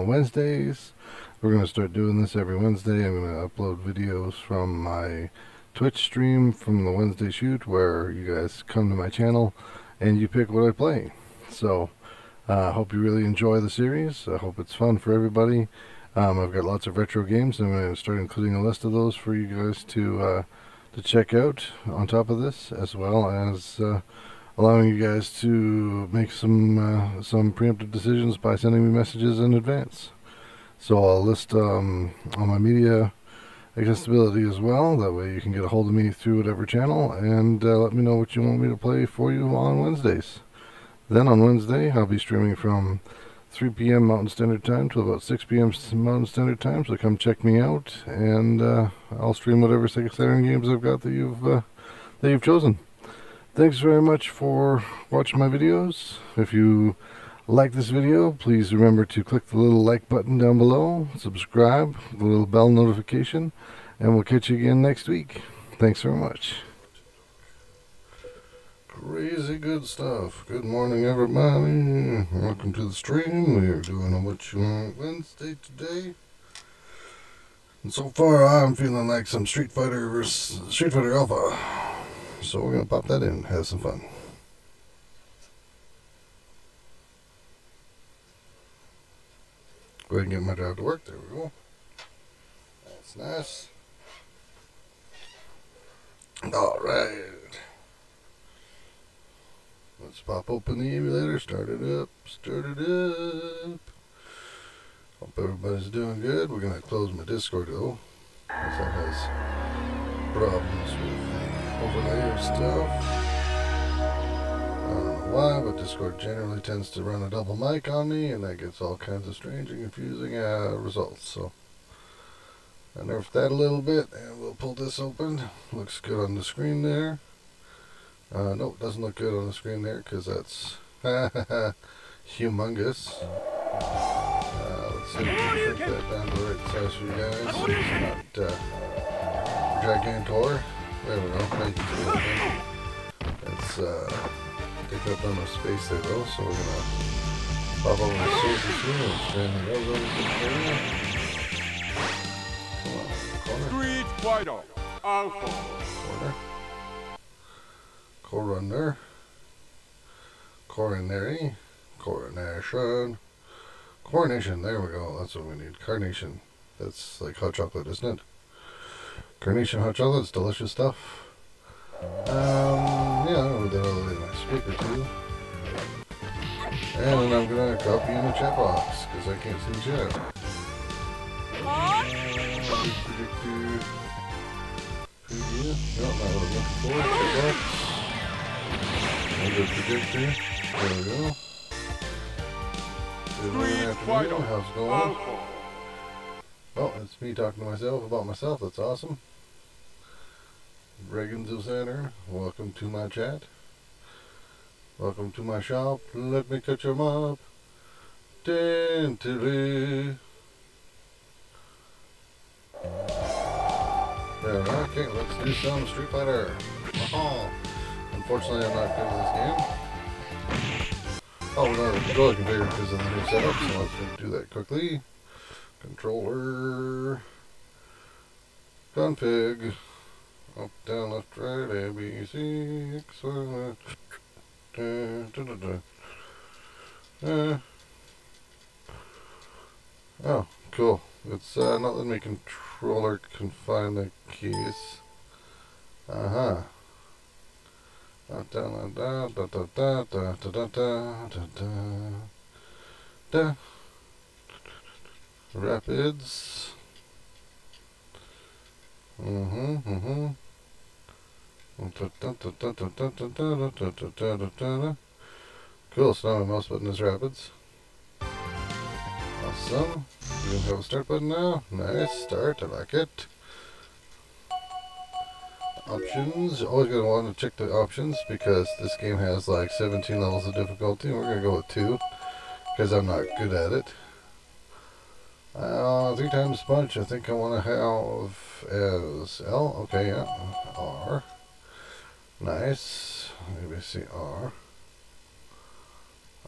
on Wednesdays. We're going to start doing this every Wednesday. I'm going to upload videos from my Twitch stream from the Wednesday shoot where you guys come to my channel and you pick what I play. So I uh, hope you really enjoy the series. I hope it's fun for everybody. Um, I've got lots of retro games. I'm going to start including a list of those for you guys to uh, to check out on top of this, as well as uh, allowing you guys to make some uh, some preemptive decisions by sending me messages in advance. So I'll list um, all my media accessibility as well. That way you can get a hold of me through whatever channel and uh, let me know what you want me to play for you on Wednesdays. Then on Wednesday, I'll be streaming from 3 p.m. Mountain Standard Time to about 6 p.m. Mountain Standard Time. So come check me out, and uh, I'll stream whatever Sega Saturn games I've got that you've uh, that you've chosen. Thanks very much for watching my videos. If you like this video, please remember to click the little like button down below, subscribe, the little bell notification, and we'll catch you again next week. Thanks very much. Crazy good stuff. Good morning, everybody. Welcome to the stream. We are doing a What You Want Wednesday today. And so far, I'm feeling like some Street Fighter versus Street Fighter Alpha. So we're going to pop that in, have some fun. Go ahead and get my drive to work. There we go. That's nice. Alright. Let's pop open the emulator, start it up, start it up. Hope everybody's doing good. We're going to close my Discord though. Because that has problems with the don't know why, but Discord generally tends to run a double mic on me, and that gets all kinds of strange and confusing uh, results. So I nerfed that a little bit, and we'll pull this open. Looks good on the screen there. Uh, no, it doesn't look good on the screen there, because that's humongous. Uh, let's see if we can fit that down to the right size for you guys. Not uh, Gigantor. There we go. Thank you. It's uh, take up much space there though, so we're gonna pop over the sources here and the over Come on, corner. Street Fighter Alpha. Corner. Coroner. Coronary. Coronation. Coronation, there we go. That's what we need. Carnation. That's like hot chocolate, isn't it? Carnation hot chocolate, it's delicious stuff. Um, yeah, I'll do that in my speaker too. And I'm gonna copy in the chat box, because I can't see the chat. Predictor. Preview. No, not what I'm looking for. Chat box. And the predictor. There we go. Street Fighter. How's it going? Oh, it's me talking to myself about myself. That's awesome. Reagan's Center. Welcome to my chat. Welcome to my shop. Let me cut your mop. Daintily. There, okay, let's do some Street Fighter. Oh, unfortunately, I'm not good at this game. Oh, no, the controller configured because of the new setup, so let's do that quickly. Controller. Config. Up, down, left, right, A, B, C, X, Y, da, da, da, da. Uh, oh, cool. It's uh, not letting me controller confine the keys. Uh-huh. Da da da da da da da da da da da da Rapids. Mm-hmm, mm-hmm. Cool, so now my mouse button is rapids. Awesome. We have a start button now. Nice, start, I like it. Options, always gonna want to check the options because this game has like 17 levels of difficulty. We're gonna go with 2 because I'm not good at it. Uh, three times punch, I think I want to have as L. Okay, yeah. R. Nice. Maybe see R.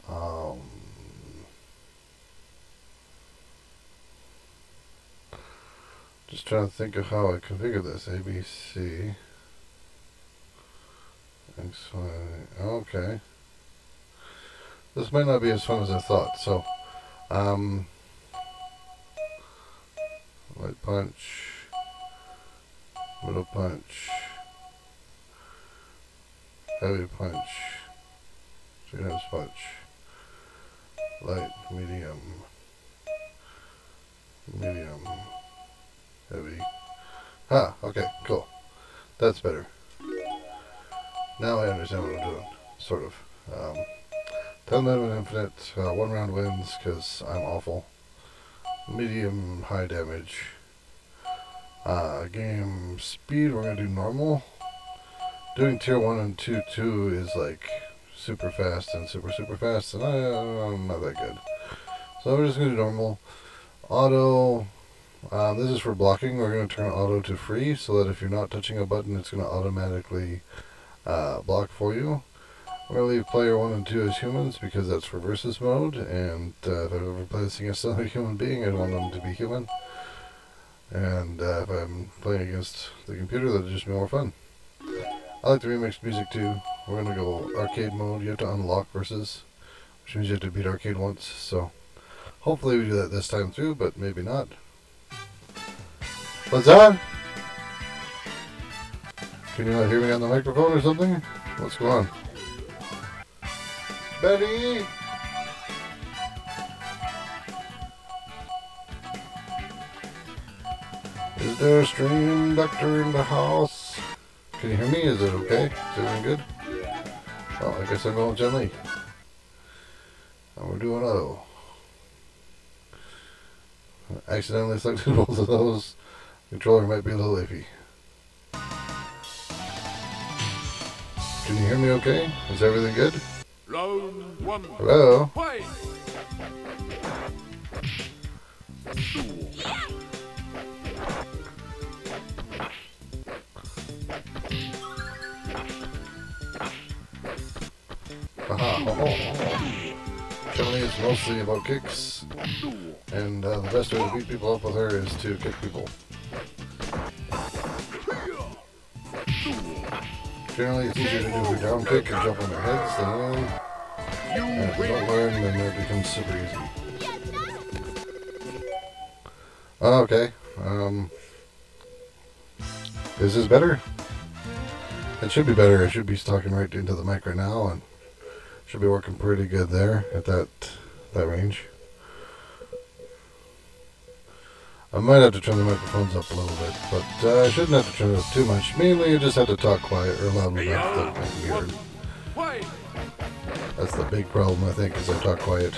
Um, Just trying to think of how I configure this. ABC. A, B, C. X, Y. Okay. This might not be as fun as I thought. So, um, light punch, middle punch, heavy punch, three times punch, light, medium, medium, heavy. Ah, okay, cool. That's better. Now I understand what I'm doing, sort of. Um, 10 minute infinite, uh, one round wins because I'm awful. Medium, high damage. Uh, game speed, we're going to do normal. Doing tier 1 and 2 2 is like super fast and super super fast, and I, I'm not that good. So we're just going to do normal. Auto, um, this is for blocking. We're going to turn auto to free so that if you're not touching a button, it's going to automatically uh, block for you. We're going to leave player 1 and 2 as humans because that's for versus mode, and uh, if I ever play this against another human being, I'd want them to be human. And uh, if I'm playing against the computer, that'll just be more fun. I like the remixed music too. We're going to go arcade mode. You have to unlock versus, which means you have to beat arcade once, so hopefully we do that this time through, but maybe not. What's that? Can you not hear me on the microphone or something? What's going on? Betty! Is there a stream doctor in the house? Can you hear me? Is it okay? Is everything good? Well, I guess I'm going gently. And we're doing auto. Accidentally selected both of those. Controller might be a little iffy. Can you hear me okay? Is everything good? Round one. Hello? Fight! Aha. Oh, oh. Chun-Li is mostly about kicks, and uh, the best way to beat people up with her is to kick people. Generally, it's easier to do her down kick and jump on their heads than anything. And if you don't learn, then it becomes super easy. Okay. Um, is this better? It should be better. I should be talking right into the mic right now, and should be working pretty good there at that that range. I might have to turn the microphones up a little bit, but uh, I shouldn't have to turn it up too much. Mainly, you just have to talk quiet or loud enough that I can be One. heard. Fight! That's the big problem, I think, is I talk quiet.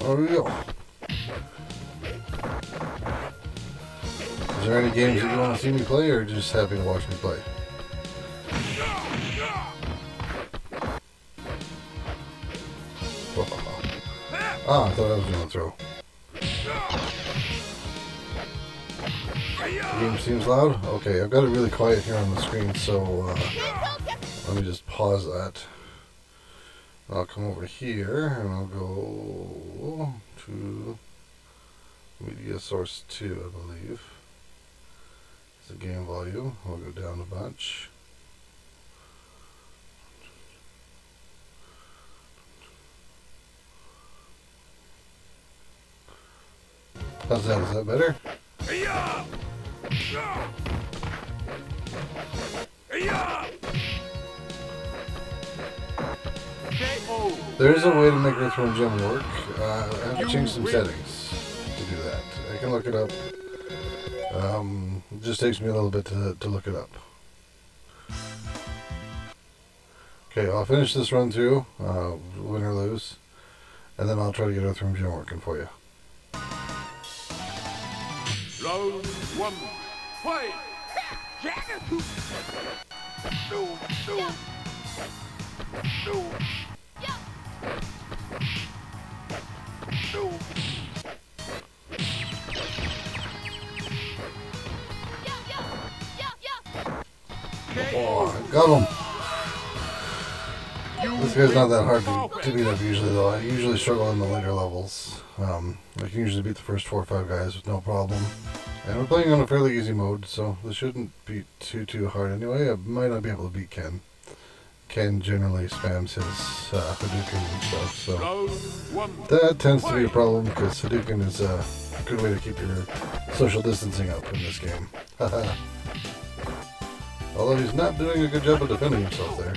Oh, we go. Is there any games that you want to see me play, or just happy to watch me play? Ah, I thought I was going to throw. Game seems loud? Okay, I've got it really quiet here on the screen, so uh, let me just pause that. I'll come over here and I'll go to media source 2, I believe. It's the game volume. I'll go down a bunch. How's that? Is that better? There is a way to make Earthworm Jim work. Uh, I have to change some settings to do that. I can look it up. Um, it just takes me a little bit to, to look it up. Okay, I'll finish this run through, uh, win or lose, and then I'll try to get Earthworm Jim working for you. Round one. Fight! Oh, I got him. This guy's not that hard to, to beat up usually, though. I usually struggle in the later levels. Um, I can usually beat the first four or five guys with no problem. And we're playing on a fairly easy mode, so this shouldn't be too, too hard anyway. I might not be able to beat Ken. Ken generally spams his uh, Hadouken and stuff, so that tends to be a problem because Hadouken is a good way to keep your social distancing up in this game. Although he's not doing a good job of defending himself there.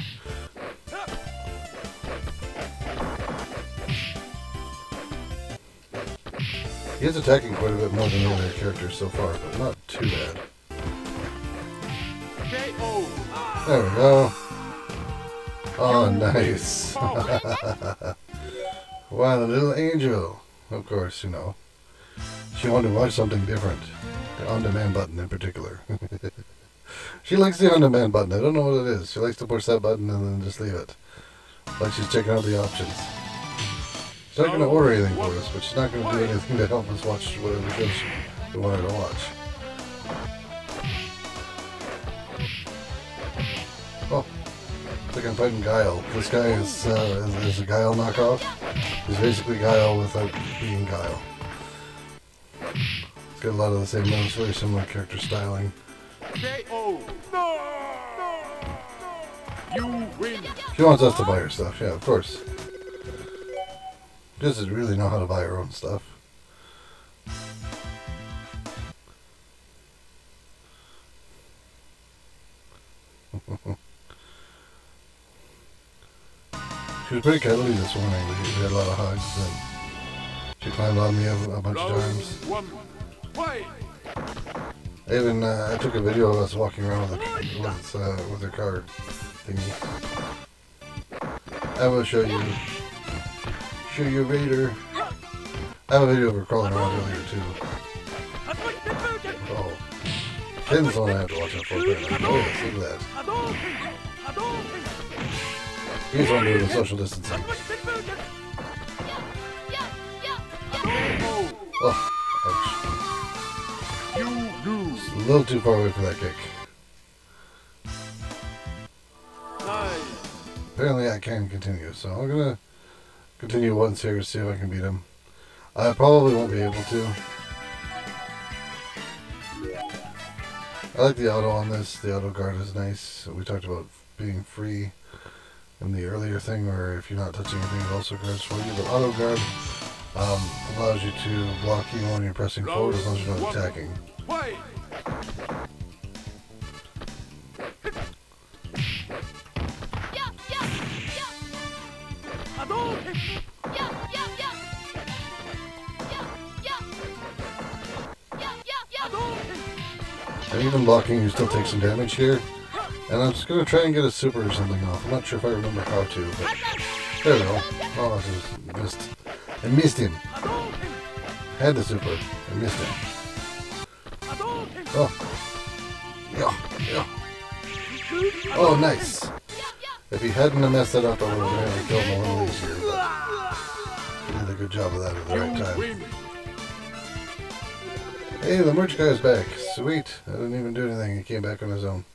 He is attacking quite a bit more than the other characters so far, but not too bad. Oh. There we go. Oh, nice. Wow, the little angel. Of course, you know. She wanted to watch something different. The on-demand button in particular. she likes the on-demand button. I don't know what it is. She likes to push that button and then just leave it. Like she's checking out the options. She's not going to order anything for us, but she's not going to do anything to help us watch whatever shows we want her to watch. Oh, it's like I'm fighting Guile. This guy is, uh, is, is a Guile knockoff. He's basically Guile without being Guile. It's got a lot of the same moves, very similar character styling. KO. No. You win. She wants us to buy her stuff, yeah, of course. Doesn't really know how to buy her own stuff. she was pretty cuddly this morning. We had a lot of hugs and she climbed on me a, a bunch of times. even uh, I took a video of us walking around with, a, with, uh, with her car thingy. I will show you. Show you Vader. I have a video of her crawling around earlier too. Oh. Ken's one I have to watch out for apparently. Oh look at that. He's one doing the social distancing. Oh, ouch. Lose. A little too far away for that kick. Apparently I can continue, so I'm gonna continue once here to see if I can beat him. I probably won't be able to. I like the auto on this. The auto guard is nice. We talked about being free in the earlier thing where if you're not touching anything it also guards for you. But auto guard um, allows you to block even when you're pressing forward as long as you're not attacking. And even blocking, you still take some damage here. And I'm just gonna try and get a super or something off. I'm not sure if I remember how to, but there we go. Oh, I just missed. I missed him. Had the super. I missed him. Oh. Yeah, yeah. Oh, nice. If he hadn't messed that up, I would have been able to kill him a little easier. He did a good job of that at the right time. Hey, the merch guy's back. Sweet. I didn't even do anything. He came back on his own.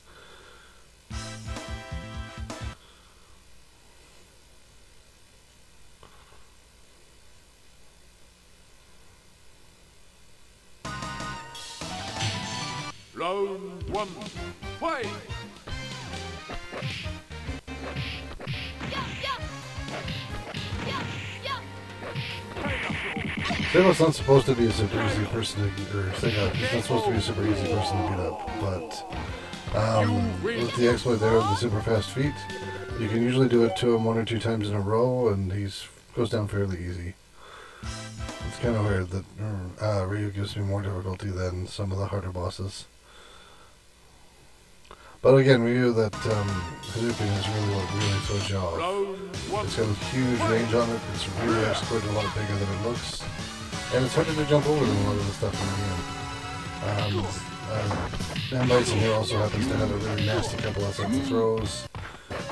Supposed to be a super easy person to, or Sagat, he's not supposed to be a super easy person to beat up, but um, with the exploit there of the super fast feet, you can usually do it to him one or two times in a row, and he's goes down fairly easy. It's kind of weird that uh, Ryu gives me more difficulty than some of the harder bosses. But again, Ryu, that um, Hadouken is really what really throws you off. It's got a huge range on it. It's really quite a lot bigger than it looks. And it's harder to jump over than a lot of the stuff in the game. Um, uh, Dan Bison here also happens to have a really nasty couple of sets of throws.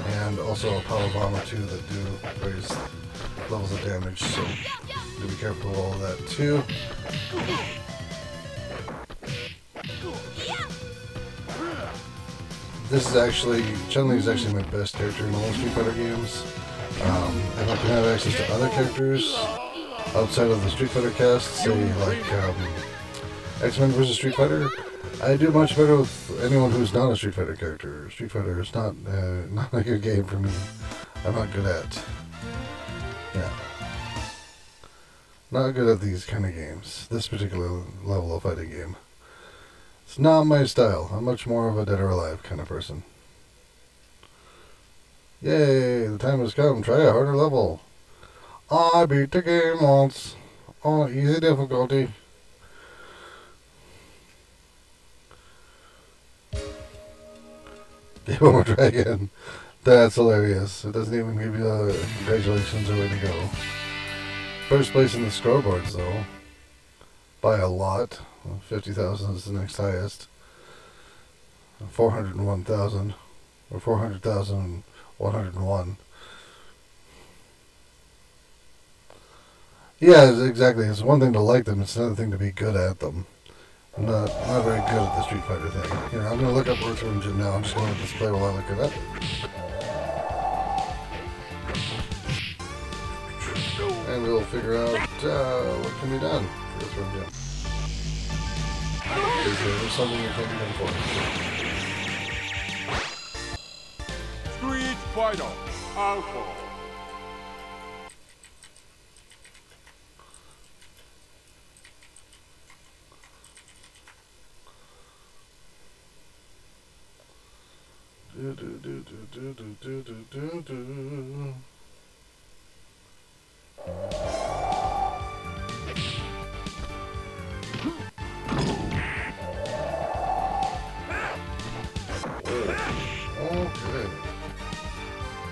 And also a power bomber too that do various levels of damage. So do be careful of all of that too. This is actually, Chun-Li is actually my best character in all Street Fighter games. Um, I can have access to other characters outside of the Street Fighter cast, say like um, X-Men vs. Street Fighter, I do much better with anyone who's not a Street Fighter character. Street Fighter is not uh, not a good game for me. I'm not good at. Yeah. Not good at these kind of games. This particular level of fighting game. It's not my style. I'm much more of a Dead or Alive kind of person. Yay, the time has come. Try a harder level. I beat the game once. On easy difficulty. Try again. That's hilarious. It doesn't even give you a congratulations or way to go. First place in the scoreboards, though. By a lot. 50,000 is the next highest. 401,000. Or 400,101. Yeah, exactly. It's one thing to like them, it's another thing to be good at them. I'm not, not very good at the Street Fighter thing. Here, I'm going to look up Earthworm Jim now. I'm just going to display while I look it up. And we'll figure out uh, what can be done for Earthworm Jim. Is there something that can be for? Street Fighter Alpha. Do.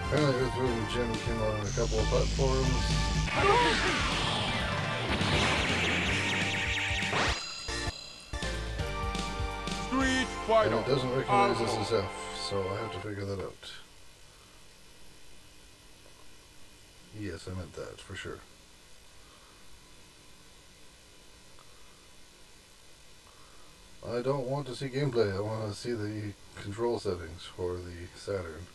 Apparently Earthworm Jim came on a couple of platforms. Street And Fighter it doesn't recognize this as F, so I have to figure that out. Yes, I meant that, for sure. I don't want to see gameplay, I want to see the control settings for the Saturn.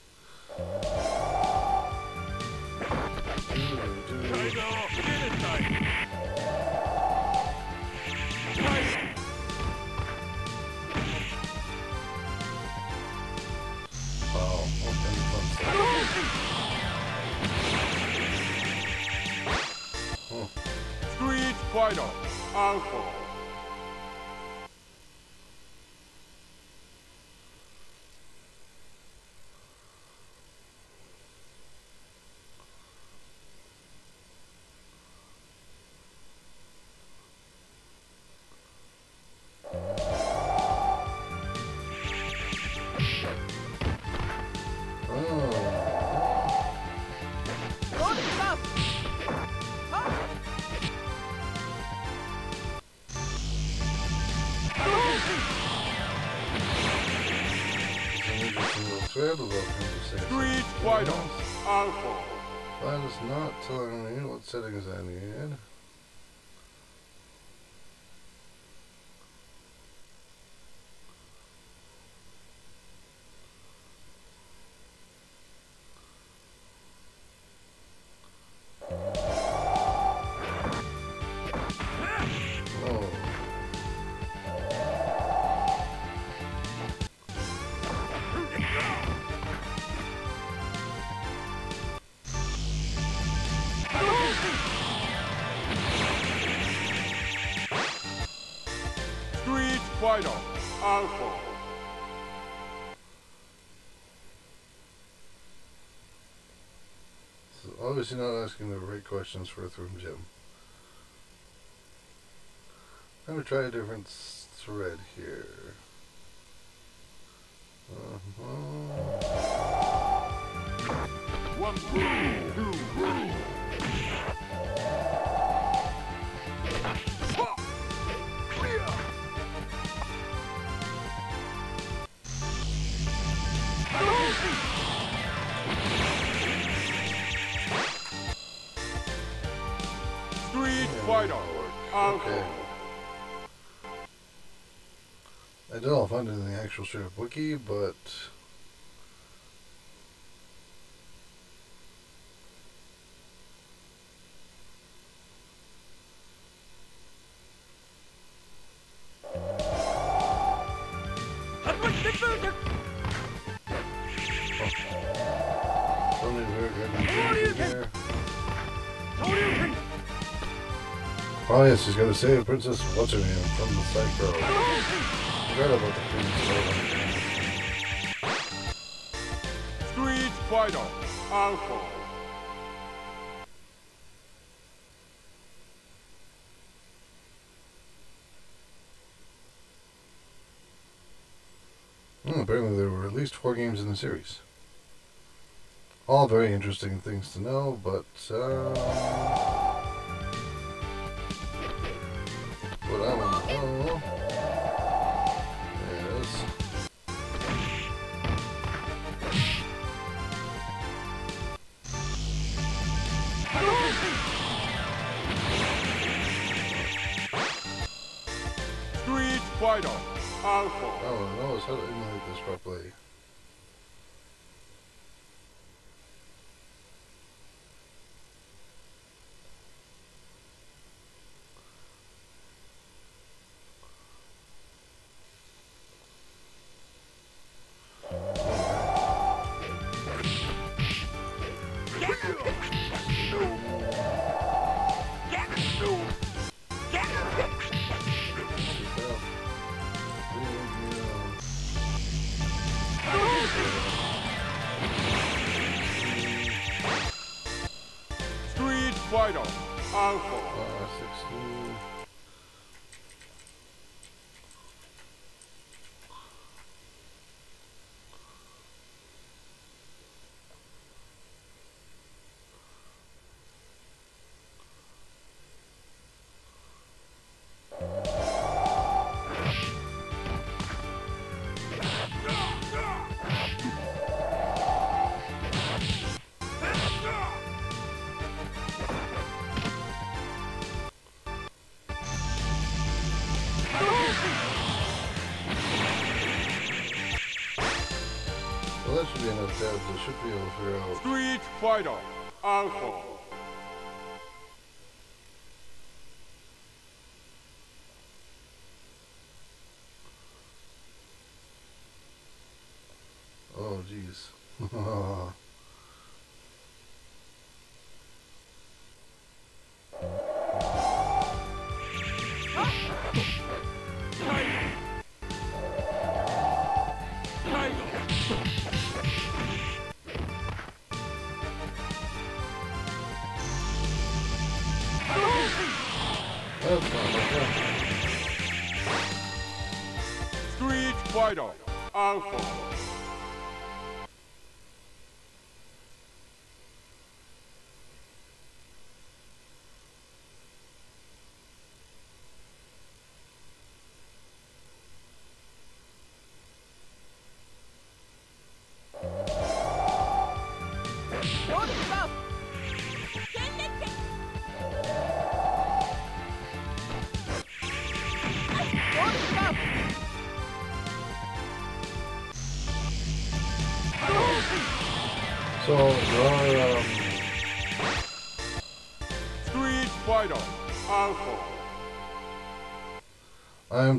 Quite Alpha. obviously not asking the right questions for Earthworm Jim. Let me try a different thread here. Uh -huh. One, two. Okay. I did all find it in the actual straight up wiki, but Gonna save Princess What's her name from the Psy-Crow. Forgot about the Queen's Street Fighter Alpha. Hmm, apparently there were at least four games in the series. All very interesting things to know, but uh, want to know is Street Fighter Alpha. Uh, 16. Alpha.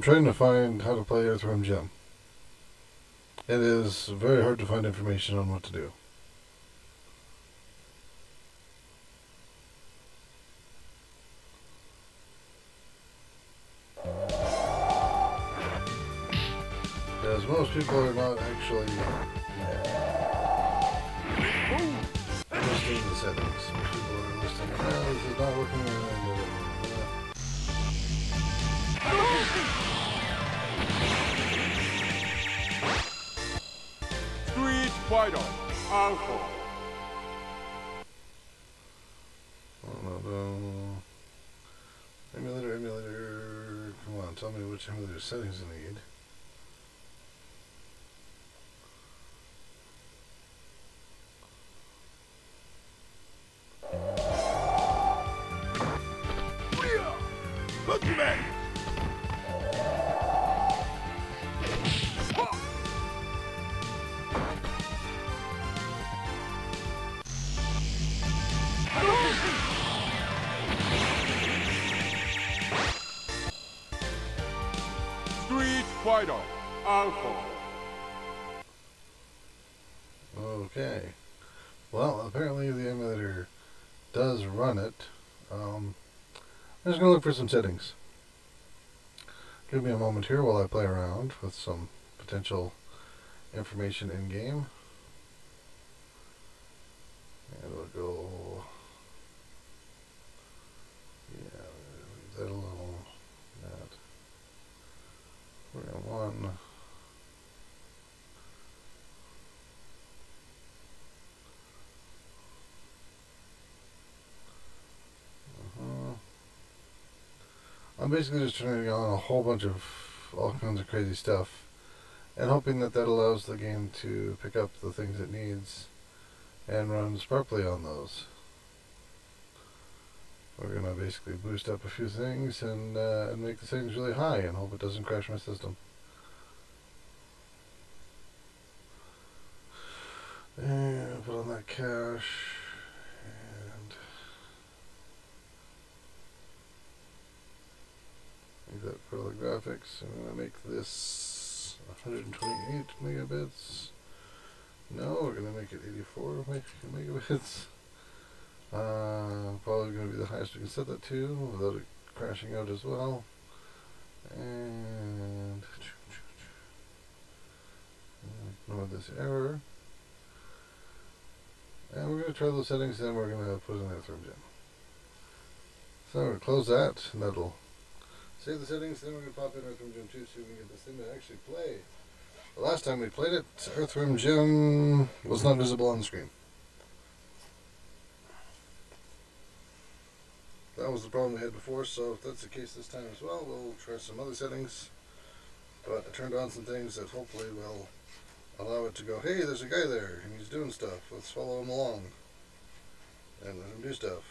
I am trying to find how to play Earthworm Jim. It is very hard to find information on what to do. As most people are not actually listing the settings. Most people are listing, "Ah, this is not working. Emulator, emulator. Come on, tell me which emulator settings I need. For some settings. Give me a moment here while I play around with some potential information in game. And we'll go. Yeah, leave that alone. That. We're in one. Uh-huh. I'm basically just turning on a whole bunch of all kinds of crazy stuff and hoping that that allows the game to pick up the things it needs and runs properly on those. We're going to basically boost up a few things and, uh, and make the settings really high and hope it doesn't crash my system. And put on that cache and make that for the graphics. I'm going to make this 128 megabits. No, we're going to make it 84 meg- megabits. Uh, probably going to be the highest we can set that to without it crashing out as well. And ignore this error. And we're going to try those settings, then we're going to put in Earthworm Jim. So we're going to close that, and that'll save the settings, then we're going to pop in Earthworm Jim 2 so we can get this thing to actually play. The last time we played it, Earthworm Jim was not visible on the screen. That was the problem we had before, so if that's the case this time as well, we'll try some other settings. But I turned on some things that hopefully will allow it to go, hey, there's a guy there, and he's doing stuff. Let's follow him along. And let him do stuff.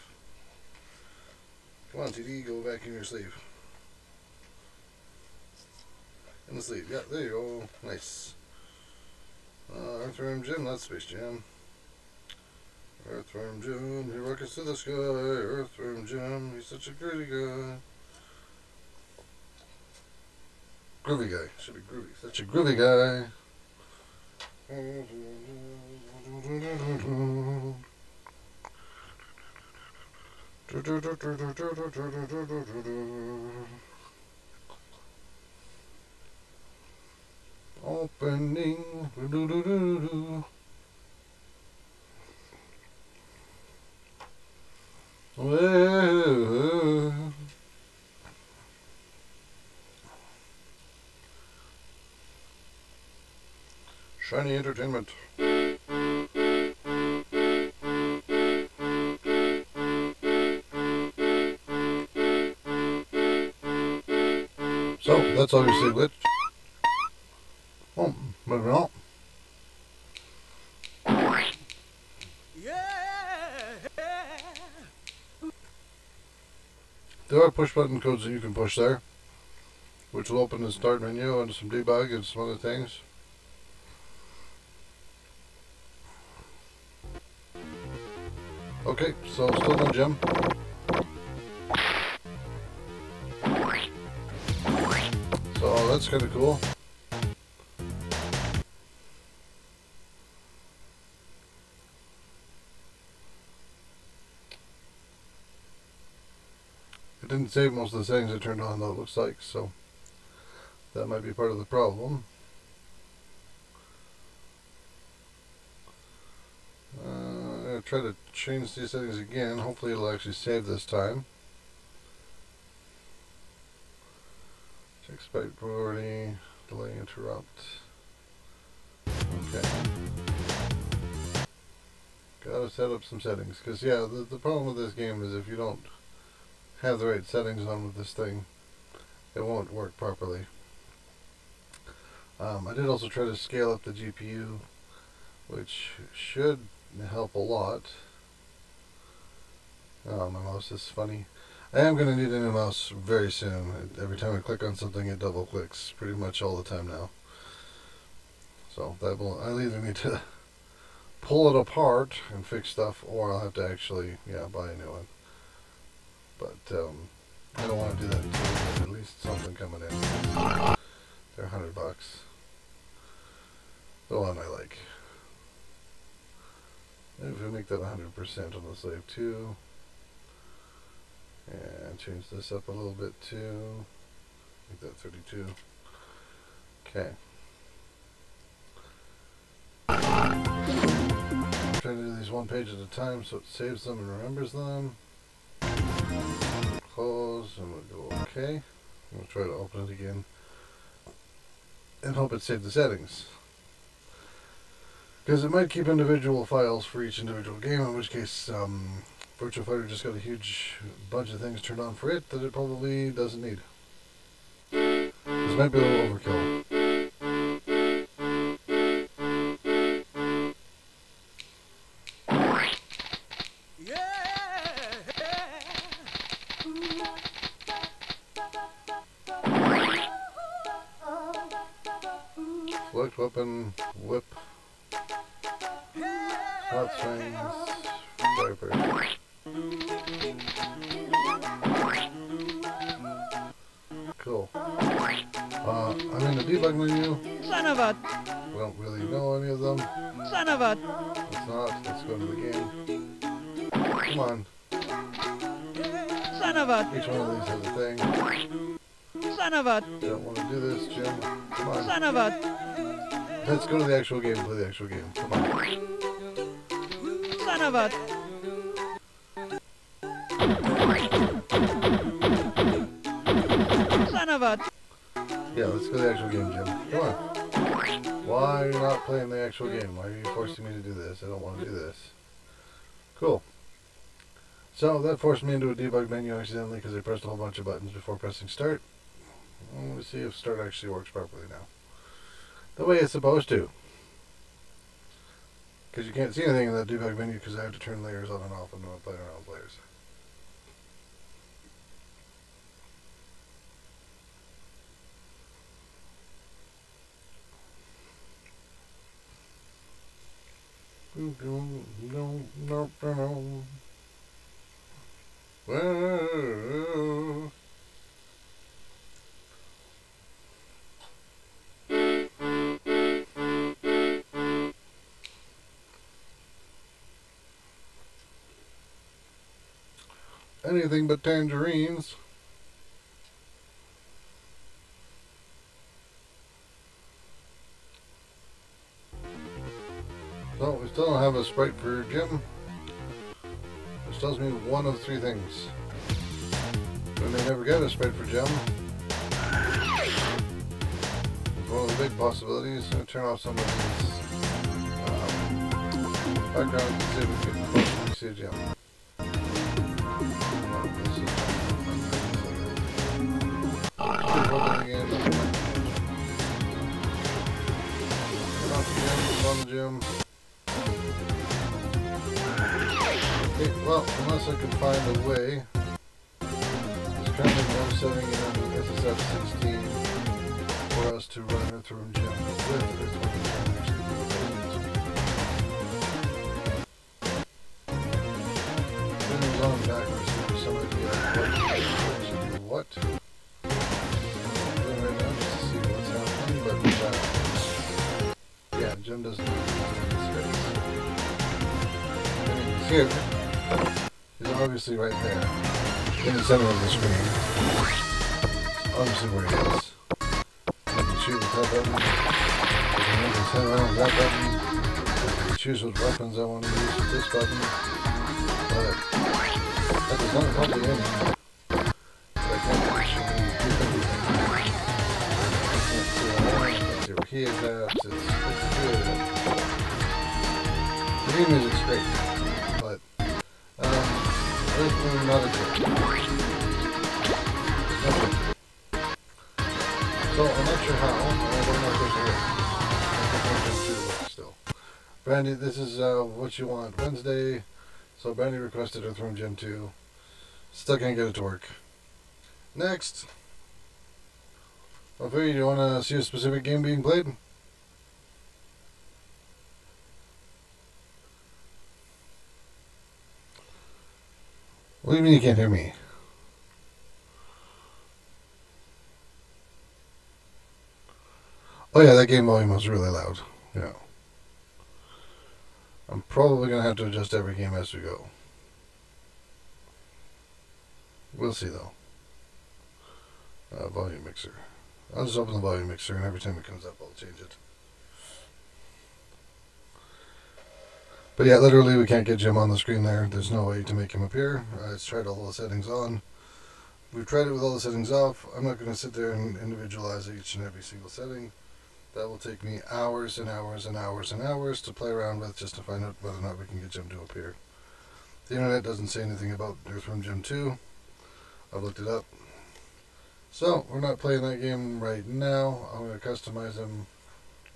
Come on, TD, go back in your sleeve. In the sleeve, yeah, there you go. Nice. Uh, Earthworm Jim, not Space Jam. Earthworm Jim, he rockets to the sky. Earthworm Jim, he's such a groovy guy. Groovy guy, should be groovy. Such a groovy guy. Opening. Do-do-do-do-do. Shiny Entertainment. So, that's obviously glitched. Moving on. There are push button codes that you can push there, which will open the start menu and some debug and some other things. Okay, so still no Jim. So that's kind of cool. Save most of the settings I turned on though, it looks like, so that might be part of the problem. Uh, I'm going to try to change these settings again. Hopefully it'll actually save this time. Expect priority, delay interrupt. Okay. Gotta set up some settings. Because, yeah, the, the problem with this game is if you don't have the right settings on with this thing, it won't work properly. Um, I did also try to scale up the GPU, which should help a lot. Oh, my mouse is funny. I am going to need a new mouse very soon. Every time I click on something, it double clicks pretty much all the time now. So that will, I'll either need to pull it apart and fix stuff, or I'll have to actually, yeah, buy a new one. But um, I don't want to do that until there's at least something coming in. They're a hundred bucks. The one I like. If we make that 100% on the slave 2, and change this up a little bit too, make that 32. Okay. I'm Trying to do these one page at a time so it saves them and remembers them. Close, and we'll go OK. We'll try to open it again and hope it saved the settings. Because it might keep individual files for each individual game, in which case um, Virtua Fighter just got a huge bunch of things turned on for it that it probably doesn't need. This might be a little overkill. A, Don't want to do this, Jim. Come on. son of a, Let's go to the actual game and play the actual game. Come on. son of a, son of a, Yeah, let's go to the actual game, Jim. Come on. Why are you not playing the actual game? Why are you forcing me to do this? I don't want to do this. Cool. So that forced me into a debug menu accidentally because I pressed a whole bunch of buttons before pressing start. Let me see if start actually works properly now. The way it's supposed to. Because you can't see anything in that debug menu because I have to turn layers on and off when I'm playing around with layers. Well, Anything but tangerines. So we still don't have a sprite for Jim. Which tells me one of three things. We may never get a sprite for Jim. It's one of the big possibilities. I'm going to turn off some of these um, backgrounds and see if we can see. Again. The turn on the Jim. Okay, well, unless I can find a way. There's currently no setting in SSF 16 for us to run Earthworm Jim with Earthworm Jim actually Then it was backwards, so some idea what Jim doesn't any here obviously right there in the center of the screen. Obviously where he is. I can choose that button. I can head around with that button. I can choose what weapons I want to use with this button. But that does not help ending. But I can't actually anything. I can't see where I I can't see Game music's but um, it's really not a good. Okay. So I'm not sure how. I don't know if there's a way. Still. Brandy, this is uh, what you want Wednesday. So Brandy requested Earthworm Jim 2. Still can't get it to work. Next. Okay, you want to see a specific game being played? What do you mean you can't hear me? Oh yeah, that game volume was really loud. Yeah. I'm probably going to have to adjust every game as we go. We'll see though. Uh, volume mixer. I'll just open the volume mixer and every time it comes up I'll change it. But yeah, literally we can't get Jim on the screen there. There's no way to make him appear. It's tried all the settings on. We've tried it with all the settings off. I'm not going to sit there and individualize each and every single setting. That will take me hours and hours and hours and hours to play around with just to find out whether or not we can get Jim to appear. The internet doesn't say anything about Earthworm Jim 2. I've looked it up. So, we're not playing that game right now. I'm going to customize him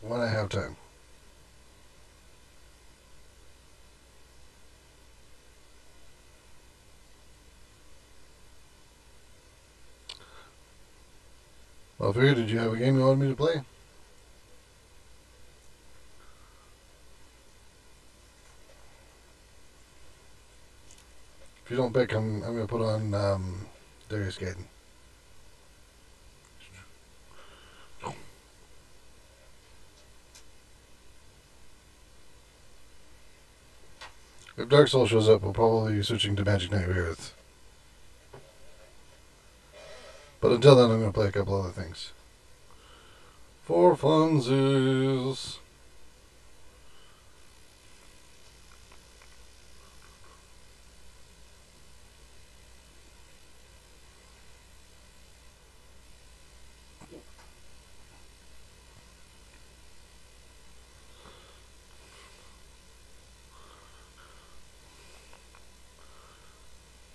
when I have time. Figured, did you have a game you wanted me to play? If you don't pick, I'm, I'm going to put on um, Darius Gaiden. If Dark Soul shows up, we'll probably be switching to Magic Knight Rayearth. But until then, I'm going to play a couple other things. For funsies.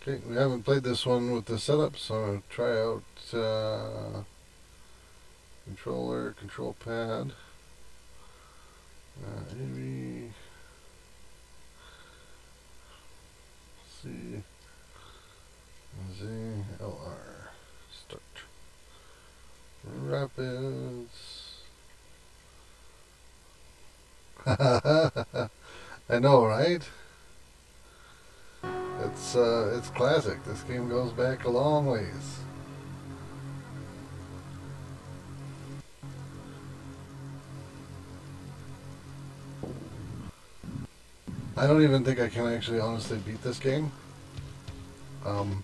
Okay, we haven't played this one with the setup, so to try out uh, controller, control pad, uh, C, Z, LR, start, rapids. I know, right? It's uh, it's classic. This game goes back a long ways. I don't even think I can actually honestly beat this game. Um,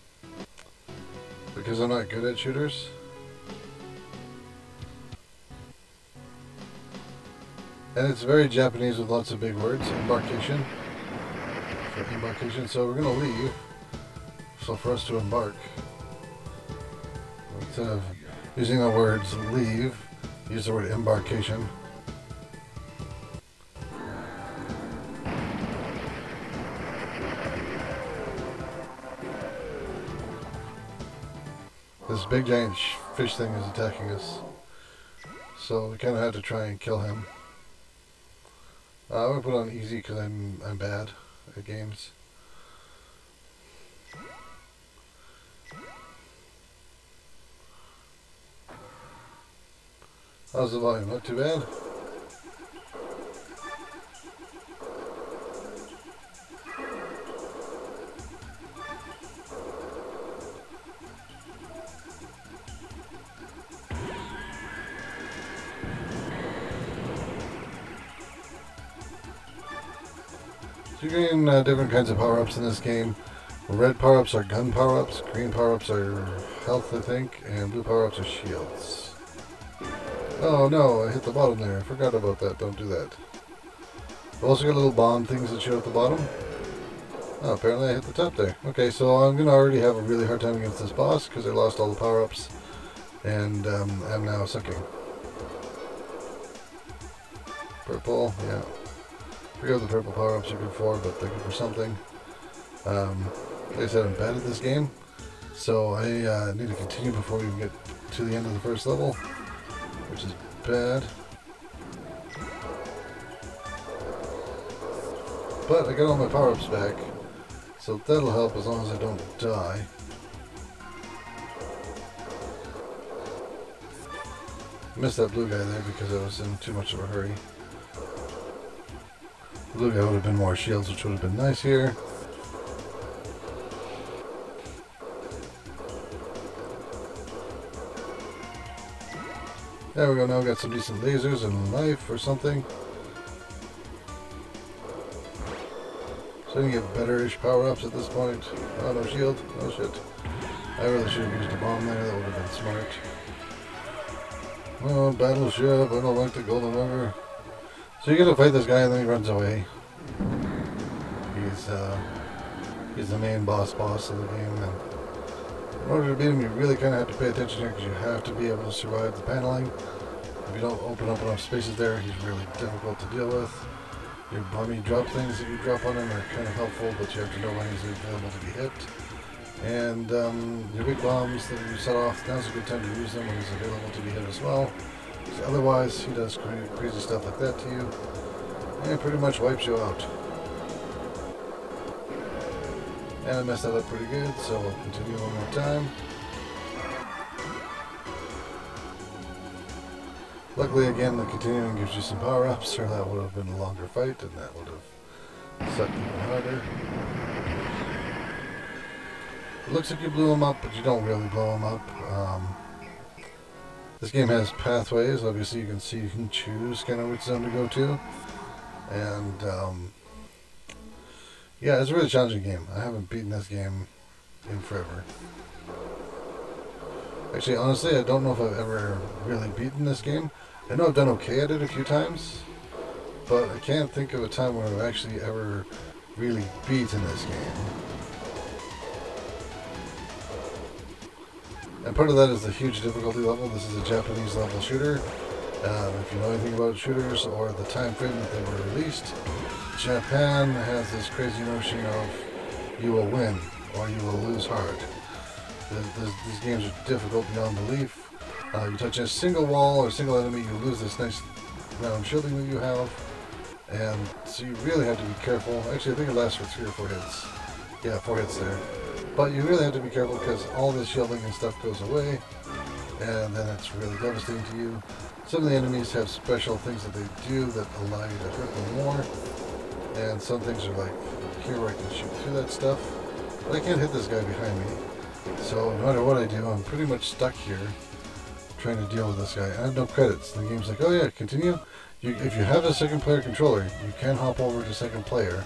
because I'm not good at shooters. And it's very Japanese with lots of big words. Embarkation embarkation. So we're going to leave. So for us to embark, instead of using the words leave, use the word embarkation. This big giant fish thing is attacking us. So we kind of have to try and kill him. Uh, I'm going to put on easy because I'm, I'm bad games. How's the volume? Not too bad. You gain uh, different kinds of power-ups in this game. Red power-ups are gun power-ups, green power-ups are health, I think, and blue power-ups are shields. Oh no, I hit the bottom there. I forgot about that. Don't do that. I've also got little bomb things that show at the bottom. Oh, apparently I hit the top there. Okay, so I'm going to already have a really hard time against this boss because I lost all the power-ups and um, I'm now sucking. Purple, yeah forget what the purple power-ups are good for, but they're for something. Um, like I said, I'm bad at this game, so I uh, need to continue before we get to the end of the first level, which is bad. But I got all my power-ups back, so that'll help as long as I don't die. Missed that blue guy there because I was in too much of a hurry. Blue guy would have been more shields, which would have been nice here. There we go, now we got some decent lasers and life or something. So you get better-ish power-ups at this point. Oh, no shield. Oh, shit. I really should have used a bomb there. That would have been smart. Oh, battleship. I don't like the Golden River. So you get to fight this guy and then he runs away. He's, uh, he's the main boss boss of the game. And in order to beat him, you really kind of have to pay attention here because you have to be able to survive the paneling. If you don't open up enough spaces there, he's really difficult to deal with. Your bummy drop things that you drop on him are kind of helpful, but you have to know when he's available to be hit. And um, your big bombs that you set off, now's a good time to use them when he's available to be hit as well. 'Cause otherwise, he does crazy stuff like that to you, and pretty much wipes you out. And I messed that up pretty good, so we'll continue one more time. Luckily, again, the continuing gives you some power-ups, or that would have been a longer fight, and that would have sucked even harder. It looks like you blew him up, but you don't really blow him up. Um, this game has pathways. Obviously, you can see you can choose kind of which zone to go to. And, um, yeah, it's a really challenging game. I haven't beaten this game in forever. Actually, honestly, I don't know if I've ever really beaten this game. I know I've done okay at it a few times, but I can't think of a time where I've actually ever really beaten this game. And part of that is the huge difficulty level. This is a Japanese level shooter. Um, if you know anything about shooters or the time frame that they were released, Japan has this crazy notion of you will win or you will lose hard. The, the, these games are difficult beyond belief. Uh, you touch a single wall or single enemy, you lose this nice round shielding that you have. And so you really have to be careful. Actually, I think it lasts for three or four hits. Yeah, four hits there. But you really have to be careful because all the shielding and stuff goes away. And then it's really devastating to you. Some of the enemies have special things that they do that allow you to hurt them more. And some things are like here where I can shoot through that stuff. But I can't hit this guy behind me. So no matter what I do, I'm pretty much stuck here trying to deal with this guy. I have no credits. The game's like, oh yeah, continue. You, if you have a second player controller, you can hop over to second player.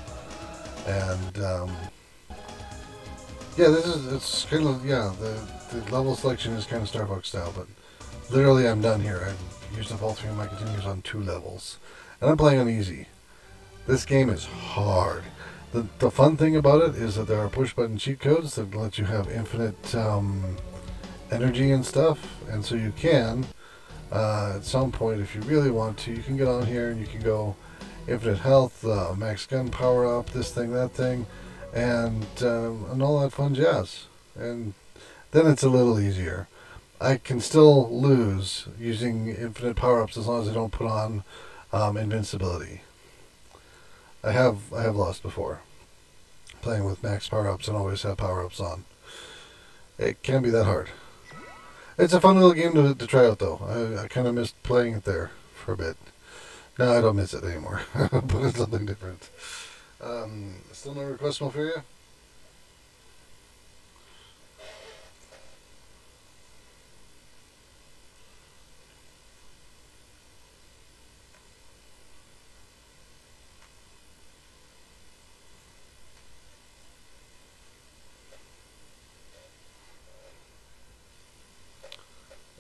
And um, yeah, this is it's kind of yeah. The the level selection is kind of Star Fox style, but literally I'm done here. I've used up all three of my continues on two levels, and I'm playing on easy. This game is hard. The, the fun thing about it is that there are push button cheat codes that let you have infinite um, energy and stuff, and so you can, uh, at some point, if you really want to, you can get on here and you can go infinite health, uh, max gun power up, this thing, that thing, and um, and all that fun jazz. And then it's a little easier. I can still lose using infinite power ups as long as I don't put on um, invincibility. I have I have lost before playing with max power ups and always have power ups on. It can be that hard. It's a fun little game to, to try out though. I, I kind of missed playing it there for a bit. Now I don't miss it anymore, but it's something different. Um, still no request for you?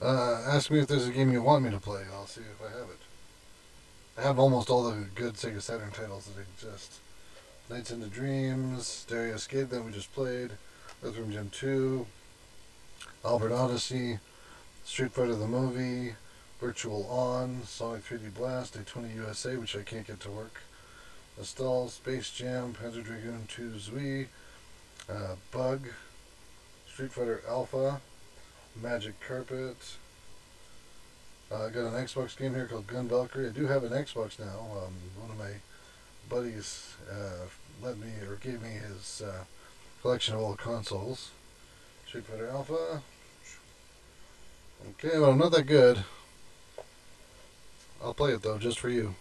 Uh, ask me if there's a game you want me to play, I'll see if I have it. I have almost all the good Sega Saturn titles that exist. Nights into Dreams, Stereo Skate that we just played, Earthworm Jim 2, Albert Odyssey, Street Fighter the movie, Virtual On, Sonic 3D Blast, Daytona USA, which I can't get to work, Astal, Space Jam, Panzer Dragoon 2 Zwei, uh, Bug, Street Fighter Alpha, Magic Carpet. Uh, I got an Xbox game here called Gun Valkyrie. I do have an Xbox now. Um, one of my buddies uh, let me or gave me his uh, collection of old consoles. Street Fighter Alpha. Okay, well, I'm not that good. I'll play it though, just for you.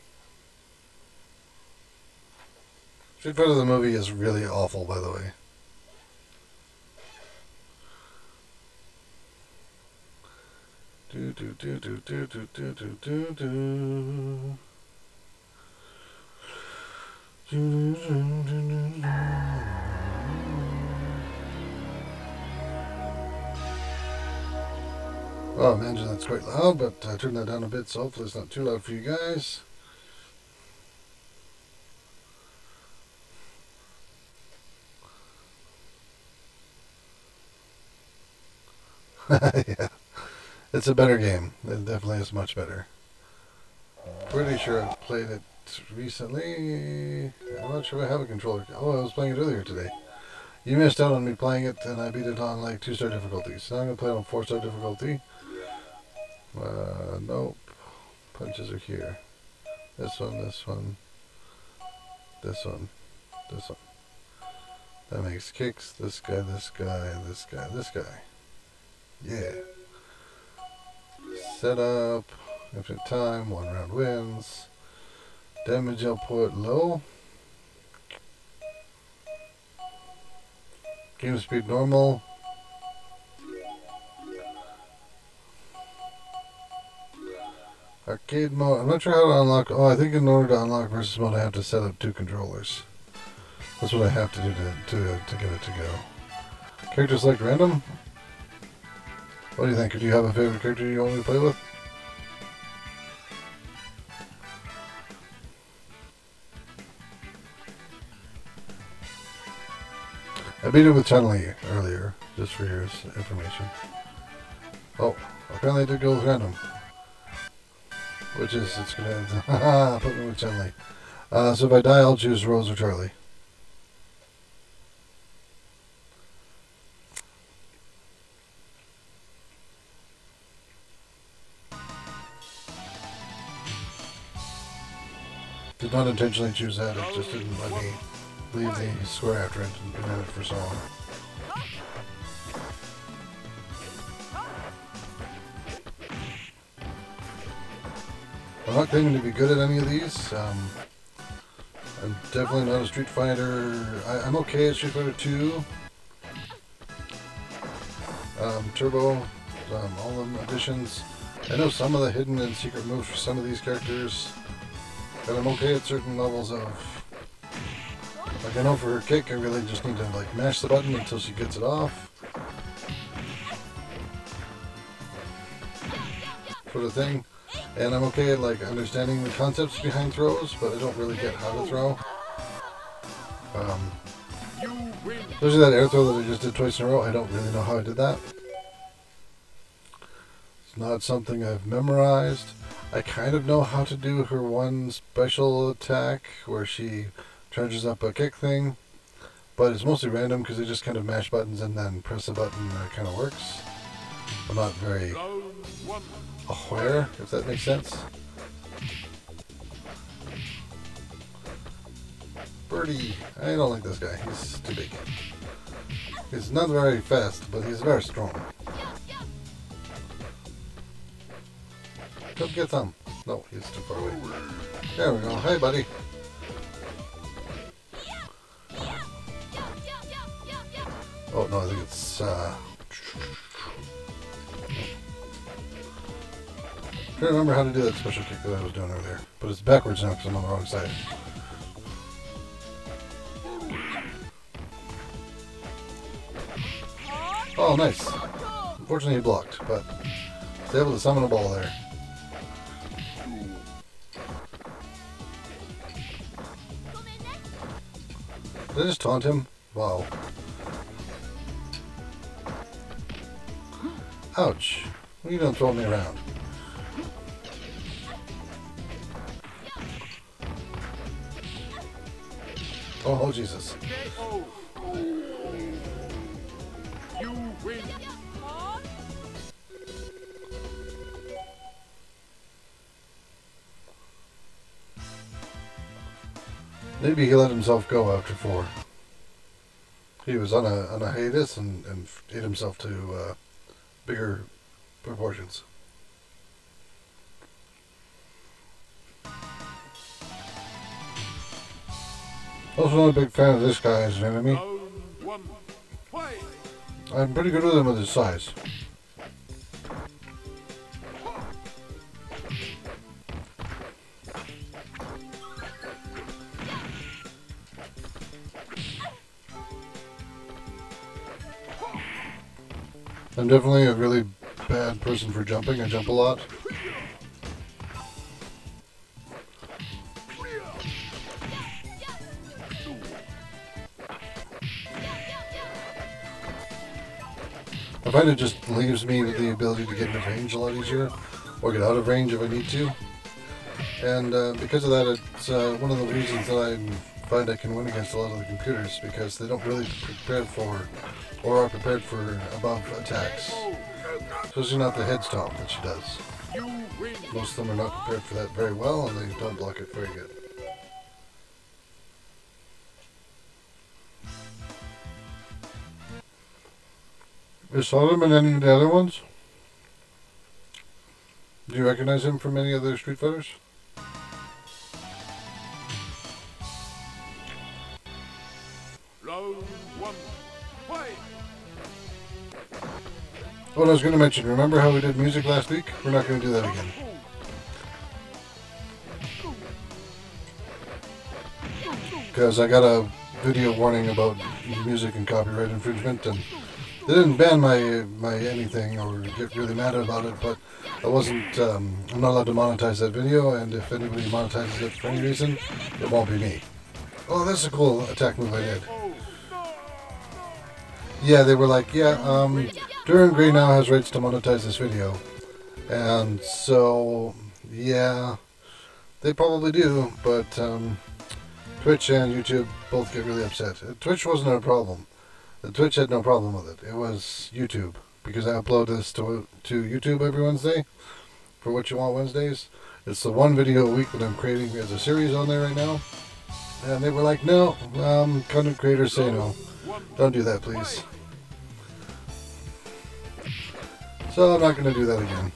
Street Fighter the movie is really awful, by the way. Do do do do do do do do do. Oh, imagine that's quite loud, but I turn that down a bit so hopefully it's not too loud for you guys. yeah, it's a better game. It definitely is much better. Pretty sure I've played it recently. I'm not sure I have a controller. Oh, I was playing it earlier today. You missed out on me playing it, and I beat it on like two star difficulty. So I'm gonna play it on four star difficulty. Uh, nope. Punches are here. This one, this one, this one, this one. That makes kicks. This guy, this guy, this guy, this guy. Yeah. Setup. Infinite time. One round wins. Damage output low. Game speed normal. Arcade mode. I'm not sure how to unlock. Oh, I think in order to unlock versus mode, I have to set up two controllers. That's what I have to do to to, to get it to go. Character select random. What do you think? Do you have a favorite character you want me to play with? I beat it with Chun Li earlier, just for your information. Oh, apparently I did go with random. Which is, it's gonna put me with Chun Li. Uh, so if I die, I'll choose Rose or Charlie. Did not intentionally choose that, it just didn't let me leave the square after it and been it for so long. I'm not claiming to be good at any of these. Um, I'm definitely not a Street Fighter. I, I'm okay at Street Fighter 2. Um, Turbo, um, all the additions. I know some of the hidden and secret moves for some of these characters. And I'm okay at certain levels of like I know for her kick, I really just need to like mash the button until she gets it off. Sort of thing. And I'm okay at like understanding the concepts behind throws, but I don't really get how to throw. Um, especially that air throw that I just did twice in a row, I don't really know how I did that. It's not something I've memorized. I kind of know how to do her one special attack where she charges up a kick thing, but it's mostly random because they just kind of mash buttons and then press a button it kind of works. I'm not very aware, if that makes sense. Birdie, I don't like this guy. He's too big. He's not very fast, but he's very strong. Come get some. No, he's too far away. There we go. Hey, buddy. Oh no, I think it's. Uh, I can't remember how to do that special kick that I was doing earlier, but it's backwards now because I'm on the wrong side. Oh, nice. Unfortunately, he blocked, but was able to summon a ball there. Did I just taunt him? Wow. Ouch. What are you throwing me around? Oh, oh Jesus. Maybe he let himself go after four. He was on a on a hiatus and, and ate himself to uh, bigger proportions. Also not a big fan of this guy as an enemy. Round one. Fight. I'm pretty good with him with his size. I'm definitely a really bad person for jumping. I jump a lot. I find it just leaves me with the ability to get into range a lot easier, or get out of range if I need to. And uh, because of that, it's uh, one of the reasons that I find I can win against a lot of the computers because they don't really prepare for, or are prepared for above attacks. Especially not the head stomp that she does. Most of them are not prepared for that very well, and they don't block it very good. Is Solomon any of the other ones? Do you recognize him from any other Street Fighters? Oh, and I was going to mention, remember how we did music last week? We're not going to do that again. Because I got a video warning about music and copyright infringement, and they didn't ban my my anything or get really mad about it, but I wasn't, um, I'm not allowed to monetize that video, and if anybody monetizes it for any reason, it won't be me. Oh, that's a cool attack move I did. Yeah, they were like, yeah, um, Duran Gray now has rights to monetize this video. And so, yeah, they probably do, but um, Twitch and YouTube both get really upset. Uh, Twitch wasn't a problem. Uh, Twitch had no problem with it. It was YouTube, because I upload this to, to YouTube every Wednesday for What You Want Wednesdays. It's the one video a week that I'm creating as a series on there right now. And they were like, no, um, content creators say no. Don't do that, please. So I'm not going to do that again.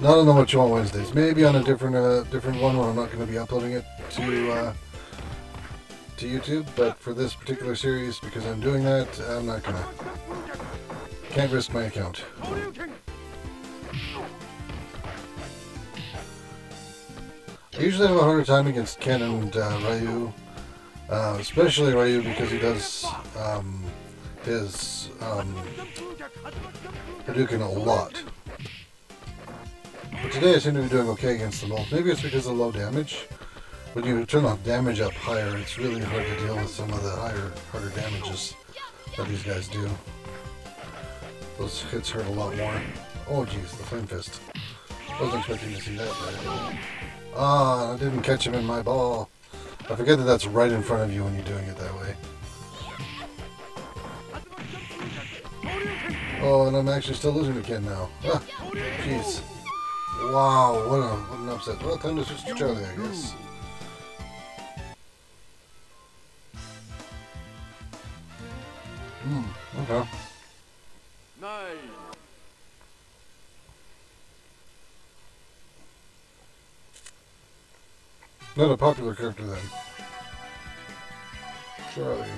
Not on the What You Want Wednesdays. Maybe on a different uh, different one where I'm not going to be uploading it to uh, to YouTube. But for this particular series, because I'm doing that, I'm not going to. Can't risk my account. I usually have a harder time against Ken and uh, Ryu. Uh, especially Ryu because he does um, his um, Hadouken a lot. But today I seem to be doing okay against them both. Maybe it's because of low damage. When you turn the damage up higher, it's really hard to deal with some of the higher, harder damages that these guys do. Those hits hurt a lot more. Oh jeez, the flame fist. Wasn't expecting to see that. Ah, I didn't catch him in my ball. I forget that that's right in front of you when you're doing it that way. Oh, and I'm actually still losing to Ken now. Jeez. Wow, what, a, what an upset. Well, time to switch to Charlie, I guess. Hmm, okay. Nine. Not a popular character then. Charlie.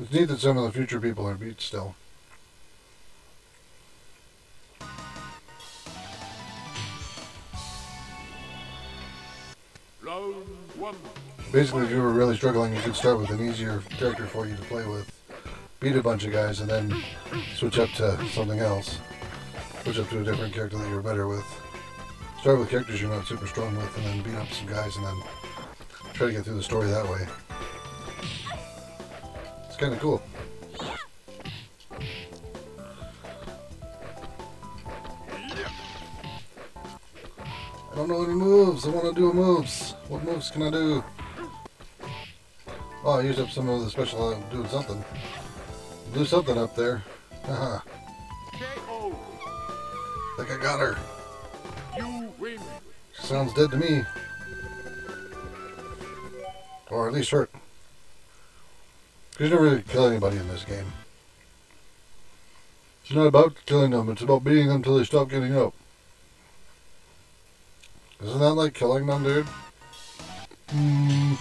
It's neat that some of the future people are beat still. Basically, if you were really struggling, you could start with an easier character for you to play with. Beat a bunch of guys and then switch up to something else. Switch up to a different character that you're better with. Start with characters you're not super strong with and then beat up some guys and then try to get through the story that way. Kind of cool. I don't know any moves. I want to do moves. What moves can I do? Oh, I used up some of the special. I'm doing something. Do something up there. Uh-huh. Haha. KO. Think I got her. Sounds dead to me. Or at least hurt. You don't really kill anybody in this game. It's not about killing them, it's about beating them until they stop getting up. Isn't that like killing them, dude? Mmm.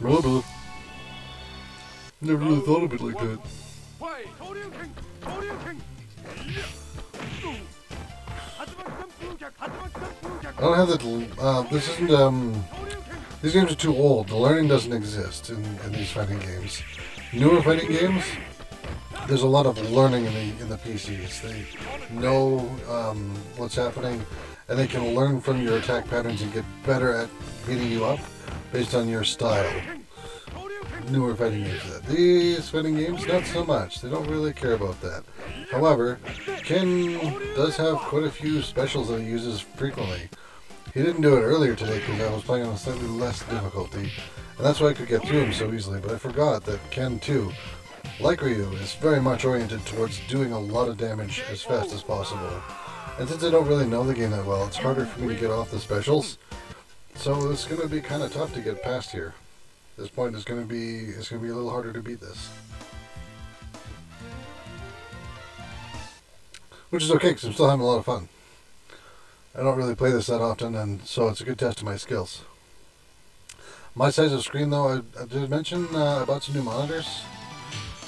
Rubber. Never really thought of it like that. I don't have that. Uh, this isn't. Um, these games are too old. The learning doesn't exist in, in these fighting games. Newer fighting games, there's a lot of learning in the in the PCs. They know um, what's happening, and they can learn from your attack patterns and get better at beating you up based on your style. Newer fighting games. that. These fighting games, not so much. They don't really care about that. However, Ken does have quite a few specials that he uses frequently. He didn't do it earlier today because I was playing on a slightly less difficulty, and that's why I could get through him so easily. But I forgot that Ken too, like Ryu, is very much oriented towards doing a lot of damage as fast as possible. And since I don't really know the game that well, it's harder for me to get off the specials. So it's going to be kind of tough to get past here. This point is going to be it's going to be a little harder to beat this. Which is okay because I'm still having a lot of fun. I don't really play this that often, and so it's a good test of my skills. My size of screen, though, I, I did mention uh, I bought some new monitors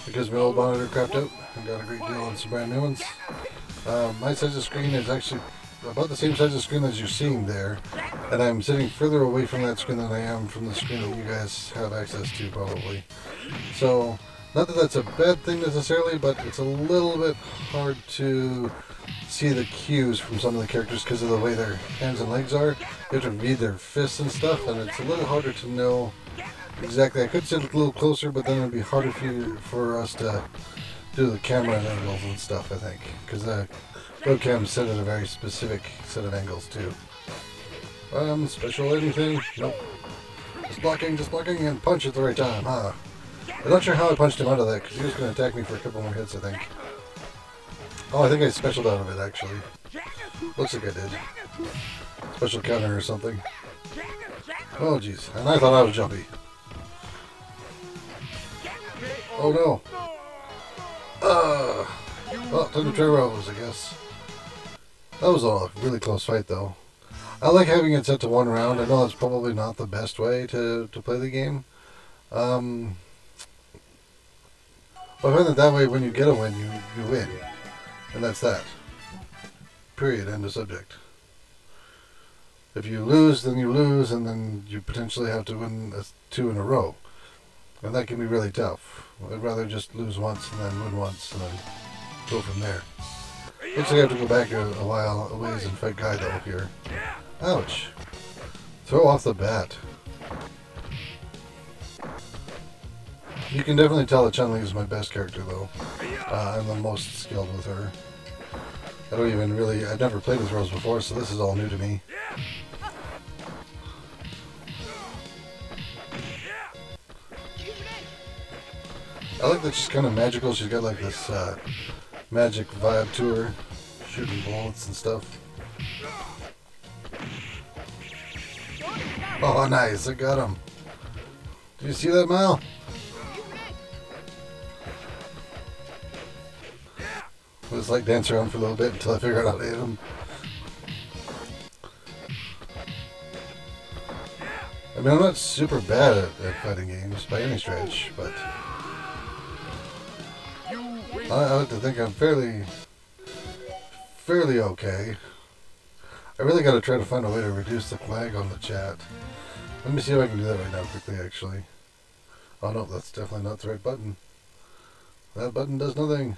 because my old monitor crapped out. and got a great deal on some brand new ones. Uh, my size of screen is actually about the same size of screen as you're seeing there, and I'm sitting further away from that screen than I am from the screen that you guys have access to, probably. So, not that that's a bad thing necessarily, but it's a little bit hard to see the cues from some of the characters because of the way their hands and legs are. You have to read their fists and stuff, and it's a little harder to know exactly. I could sit a little closer, but then it would be harder for you, for us to do the camera angles and stuff. I think because the webcams sit at a very specific set of angles too. Um, special anything? Nope. Just blocking, just blocking, and punch at the right time, huh? I'm not sure how I punched him out of that because he was going to attack me for a couple more hits, I think. Oh, I think I specialed out of it, actually. Looks like I did. Special counter or something. Oh, jeez. And I thought I was jumpy. Oh, no. Uh, well, time to try Rose, I guess. That was a really close fight, though. I like having it set to one round. I know that's probably not the best way to, to play the game. Um, but I find that that way, when you get a win, you, you win. And that's that. Period. End of subject. If you lose, then you lose, and then you potentially have to win two in a row. And that can be really tough. I'd rather just lose once and then win once and then go from there. Looks like I have to go back a, a while a ways and fight Guy though here. Ouch. Throw off the bat. You can definitely tell that Chun-Li is my best character though. Uh, I'm the most skilled with her. I don't even really, I've never played with Rose before, so this is all new to me. I like that she's kind of magical. She's got like this uh, magic vibe to her, shooting bullets and stuff. Oh, nice! I got him. Did you see that, Mile? I was like dance around for a little bit until I figured out how to hit him. I mean, I'm not super bad at, at fighting games by any stretch, but. I, like to think I'm fairly, fairly okay. I really got to try to find a way to reduce the lag on the chat. Let me see if I can do that right now quickly, actually. Oh no, that's definitely not the right button. That button does nothing.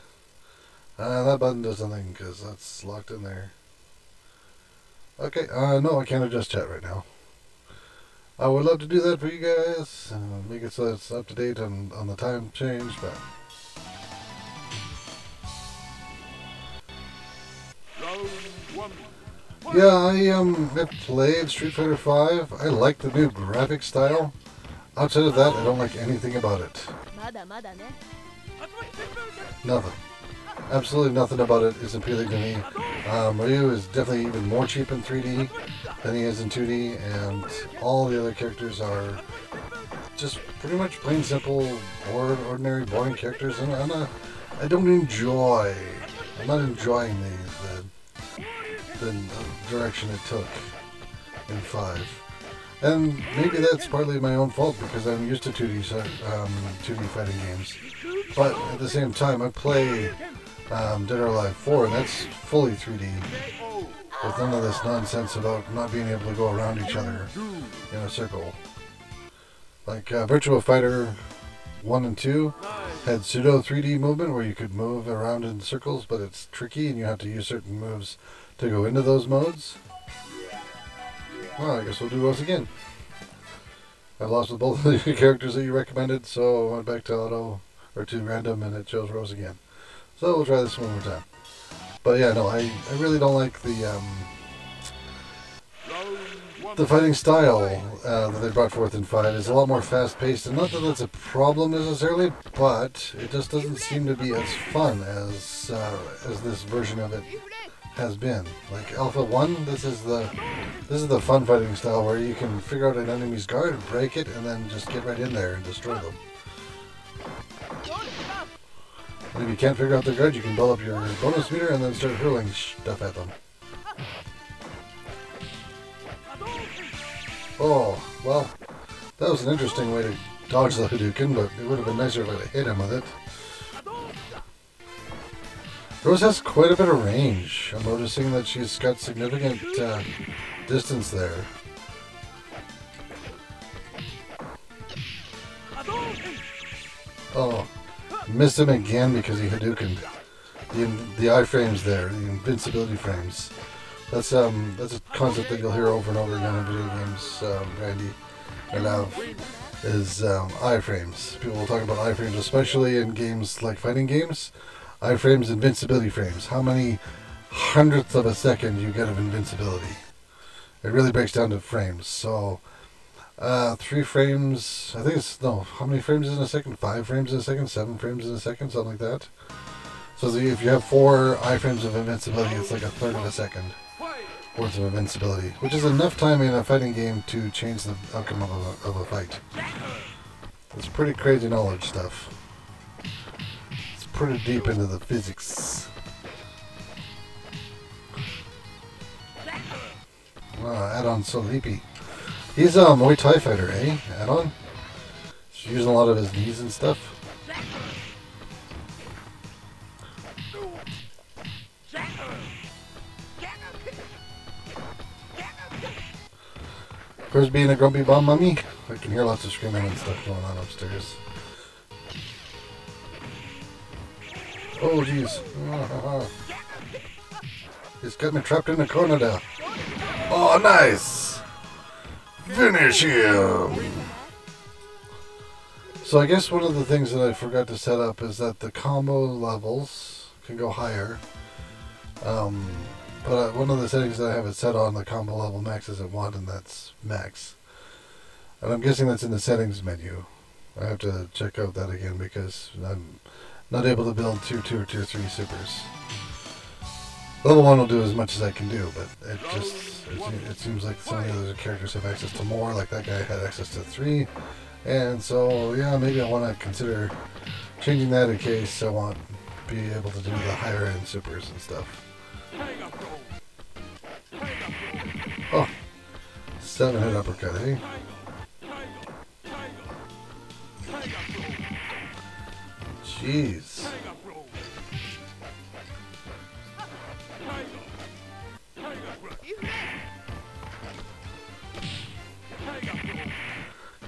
Uh, that button does nothing because that's locked in there. Okay, uh, no, I can't adjust chat right now. I would love to do that for you guys, uh, make it so it's up to date on, on the time change, but Yeah, I um, have played Street Fighter V. I like the new graphic style. Outside of that, I don't like anything about it. Nothing. Absolutely nothing about it is appealing to me. Um, Ryu is definitely even more cheap in 3D than he is in 2D, and all the other characters are just pretty much plain, simple, bored, ordinary, boring characters, and I'm not, I don't enjoy. I'm not enjoying these. Uh, the, the direction it took in five. And maybe that's partly my own fault because I'm used to 2D um, 2D fighting games. But at the same time, I play um, Dead or Alive 4, and that's fully 3D. With none of this nonsense about not being able to go around each other in a circle. Like uh, Virtua Fighter 1 and 2 had pseudo 3D movement where you could move around in circles, but it's tricky and you have to use certain moves to go into those modes. Well, I guess we'll do those again. I lost with both of the characters that you recommended, so I went back to auto or to random and it chose Rose again. So we'll try this one more time. But yeah, no, I, I really don't like the um, the fighting style uh, that they brought forth in Five It's a lot more fast paced, and not that that's a problem necessarily, but it just doesn't seem to be as fun as uh, as this version of it has been. Like Alpha One, this is the this is the fun fighting style where you can figure out an enemy's guard, break it, and then just get right in there and destroy them. And if you can't figure out their guard, you can build up your bonus meter and then start hurling stuff at them. Oh, well, that was an interesting way to dodge the Hadouken, but it would have been nicer if I'd hit him with it. Rose has quite a bit of range. I'm noticing that she's got significant uh, distance there. Oh, missed him again because he Hadoukened. The, the iframes there, the invincibility frames. That's um that's a concept that you'll hear over and over again in video games, um, Randy and Av, is um, iframes. People will talk about iframes, especially in games like fighting games. Iframes, invincibility frames. How many hundredths of a second you get of invincibility? It really breaks down to frames. So, uh, three frames. I think it's no. How many frames in a second? Five frames in a second. Seven frames in a second. Something like that. So the- if you have four iframes of invincibility, it's like a third of a second worth of invincibility, which is enough time in a fighting game to change the outcome of a, of a fight. It's pretty crazy knowledge stuff. Pretty deep into the physics. Wow, Adon so leapy. He's a Muay Thai fighter, eh? Adon? He's using a lot of his knees and stuff. Of course, being a grumpy bomb mummy, I can hear lots of screaming and stuff going on upstairs. Oh, jeez. He's got me trapped in a corner there. Oh, nice! Finish him! So I guess one of the things that I forgot to set up is that the combo levels can go higher. Um, but one of the settings that I have it set on, the combo level max is at 1, and that's max. And I'm guessing that's in the settings menu. I have to check out that again because I'm not able to build tier 2 or tier 3 supers. Level 1 will do as much as I can do, but it just it, it seems like some of the other characters have access to more, like that guy had access to 3. And so, yeah, maybe I want to consider changing that in case I want to be able to do the higher end supers and stuff. Oh, seven hit uppercut, eh? Jeez.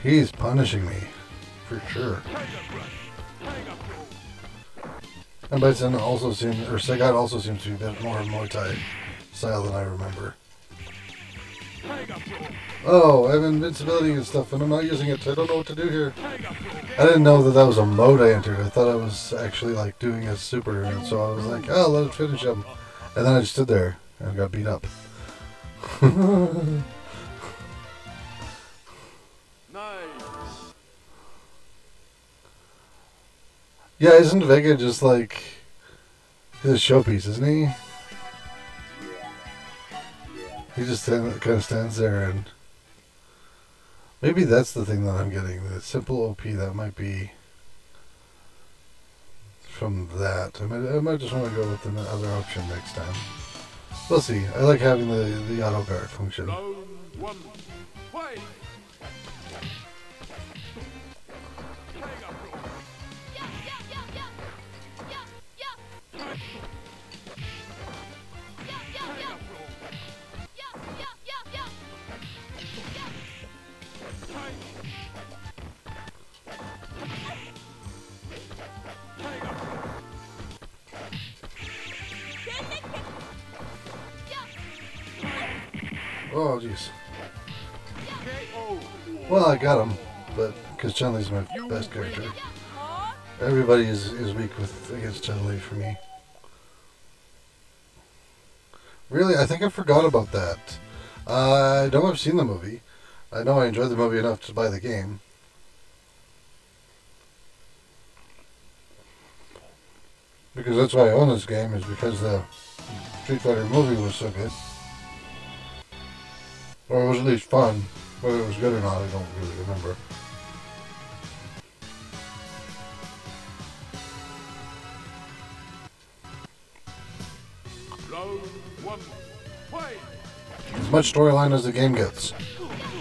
He's punishing me, for sure. And Bison also seems, or Sagat also seems to be a bit more Muay Thai style than I remember. Oh, I have invincibility and stuff, and I'm not using it. so I don't know what to do here. I didn't know that that was a mode I entered. I thought I was actually like doing a super, and so I was like, oh, let it finish him. And then I just stood there and got beat up. Nice. Yeah, isn't Vega just like he's a showpiece, isn't he? He just stand, kind of stands there, and maybe that's the thing that I'm getting. The simple OP that might be from that. I might, I might just want to go with the other option next time. We'll see. I like having the the auto guard function. Oh, jeez. Well, I got him, but because Chun Li's my best character. Everybody is, is weak with against Chun Li for me. Really, I think I forgot about that. Uh, I know I've seen the movie. I know I enjoyed the movie enough to buy the game. Because that's why I own this game, is because the Street Fighter movie was so good. Or it was at least fun. Whether it was good or not, I don't really remember. As much storyline as the game gets.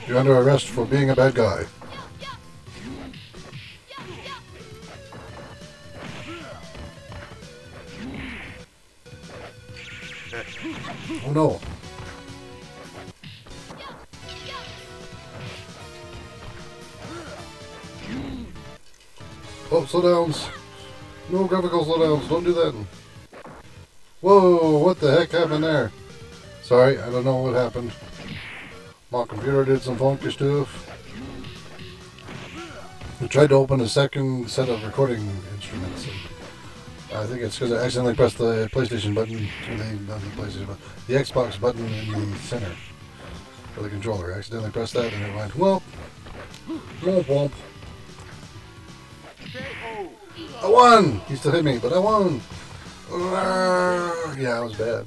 You're under arrest for being a bad guy. Oh no. Oh, slowdowns. No graphical slowdowns. Don't do that. Whoa, what the heck happened there? Sorry, I don't know what happened. My computer did some funky stuff. We tried to open a second set of recording instruments. I think it's because I accidentally pressed the PlayStation button, the, not the PlayStation button, the Xbox button in the center for the controller. I accidentally pressed that and it went, well, whoop, whoop. I won! He still hit me, but I won! Yeah, it was bad.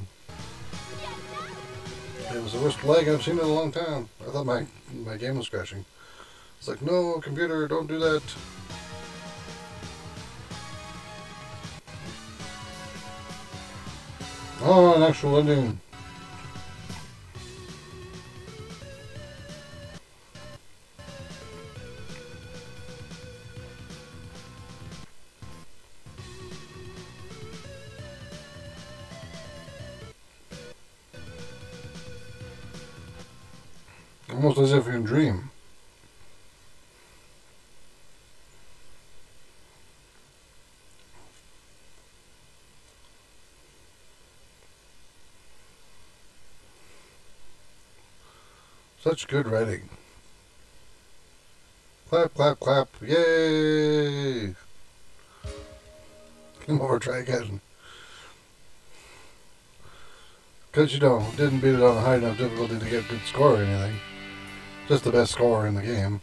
It was the worst lag I've seen in a long time. I thought my my game was crashing. It's like, no, computer, don't do that. Oh, an actual ending. Almost as if you can dream. Such good writing. Clap, clap, clap. Yay! Come over, try again. Because, you know, didn't beat it on a high enough difficulty to get a good score or anything. Just the best score in the game.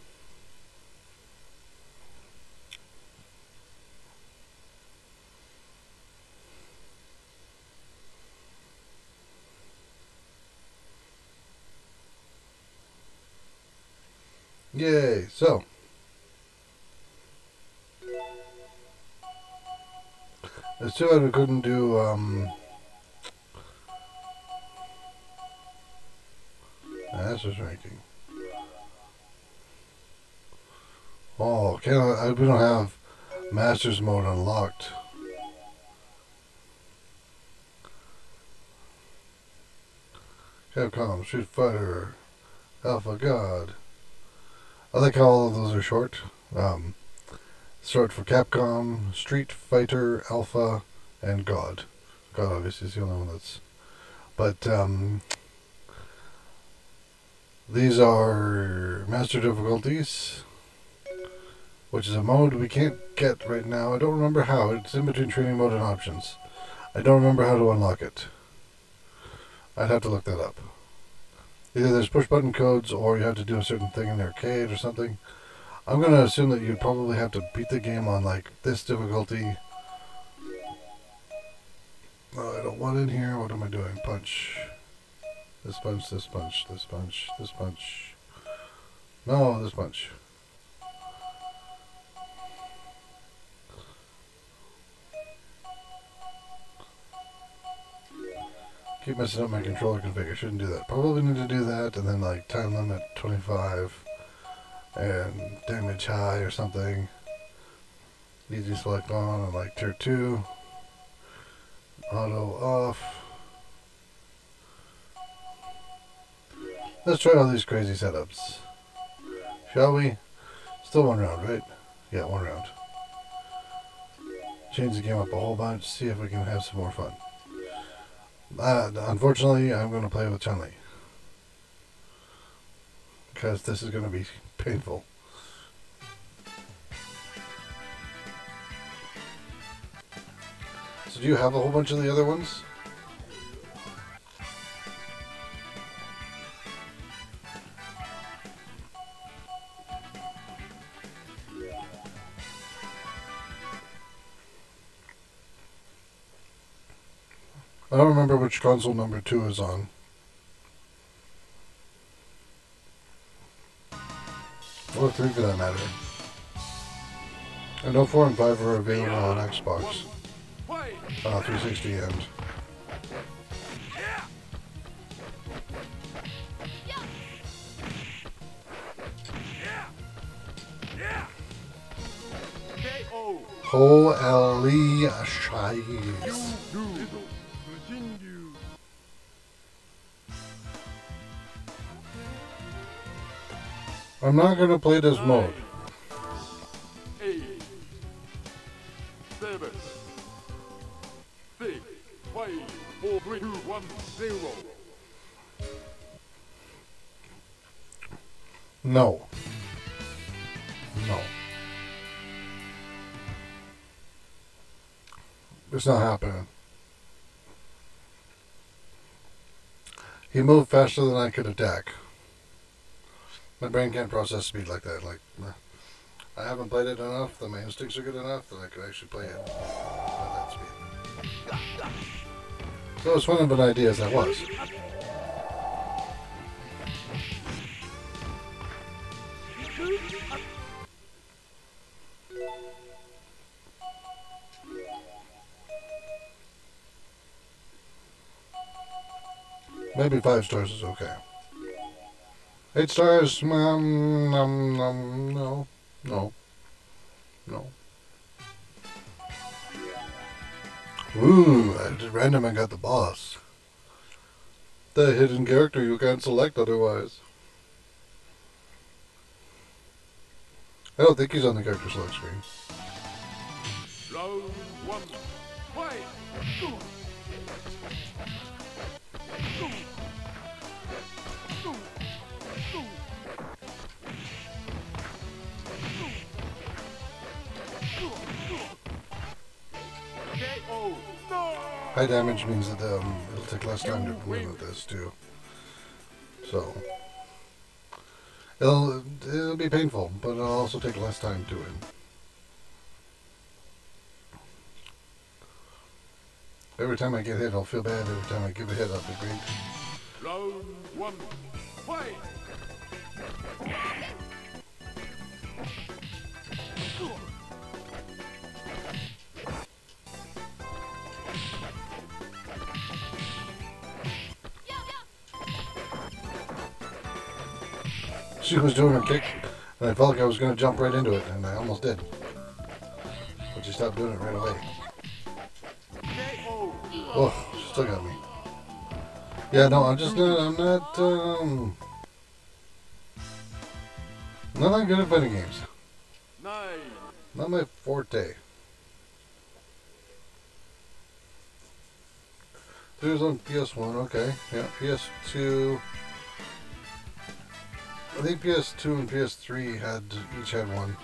Yay, so. It's too bad we couldn't do, um, Masters ranking. Oh, can I, we don't have Masters mode unlocked. Capcom, Street Fighter, Alpha God. I like how all of those are short. Um, short for Capcom, Street Fighter, Alpha, and God. God obviously is the only one that's. But um, these are master difficulties, which is a mode we can't get right now. I don't remember how. It's in between training mode and options. I don't remember how to unlock it. I'd have to look that up. Either there's push button codes or you have to do a certain thing in the arcade or something. I'm going to assume that you'd probably have to beat the game on like this difficulty. Oh, I don't want in here. What am I doing? Punch. This punch, this punch, this punch, this punch. No, this punch. Keep messing up my controller config. I shouldn't do that. Probably need to do that and then like time limit 25 and damage high or something. Easy select on and like tier 2. Auto off. Let's try all these crazy setups. Shall we? Still one round, right? Yeah, one round. Change the game up a whole bunch, see if we can have some more fun. Uh, unfortunately, I'm going to play with Chun-Li. because this is going to be painful. So do you have a whole bunch of the other ones? I don't remember which console number two is on. Or three for that matter. I know four and five are available on Xbox, uh, 360 and! Holy Shies. I'm not gonna play this mode. Eight. Seven. Six. Five. Four. Three. Two. One. Zero. No. No. It's not happening. He moved faster than I could attack. My brain can't process speed like that. Like. I haven't played it enough. The main sticks are good enough that I could actually play it at that speed. So as fun of an idea as that was. Maybe five stars is okay. Eight stars, um, um, um, no, no, no. Ooh, I did random and got the boss. The hidden character you can't select otherwise. I don't think he's on the character select screen. High damage means that um, it'll take less time to with this too. So it'll it'll be painful, but it'll also take less time to win. Every time I get hit, I'll feel bad. Every time I give a hit, I'll be great. Round one. Fight! She was doing her kick, and I felt like I was going to jump right into it, and I almost did. But she stopped doing it right away. Oh, she still got me. Yeah, no, I'm just not. I'm not. Um, not that good at fighting games. Not my forte. There's on PS1, okay. Yeah, PS2. I think PS2 and PS3 had each had one.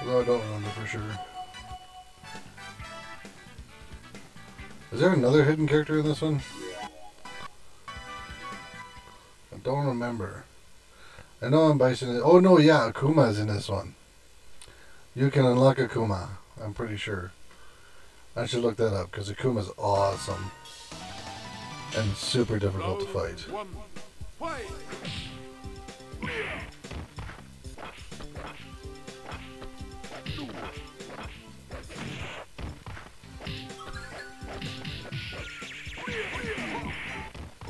Although I don't remember for sure. Is there another hidden character in this one? I don't remember. I know I'm Bison. Oh no, yeah, Akuma's in this one. You can unlock Akuma. I'm pretty sure. I should look that up because Akuma's awesome and super difficult to fight.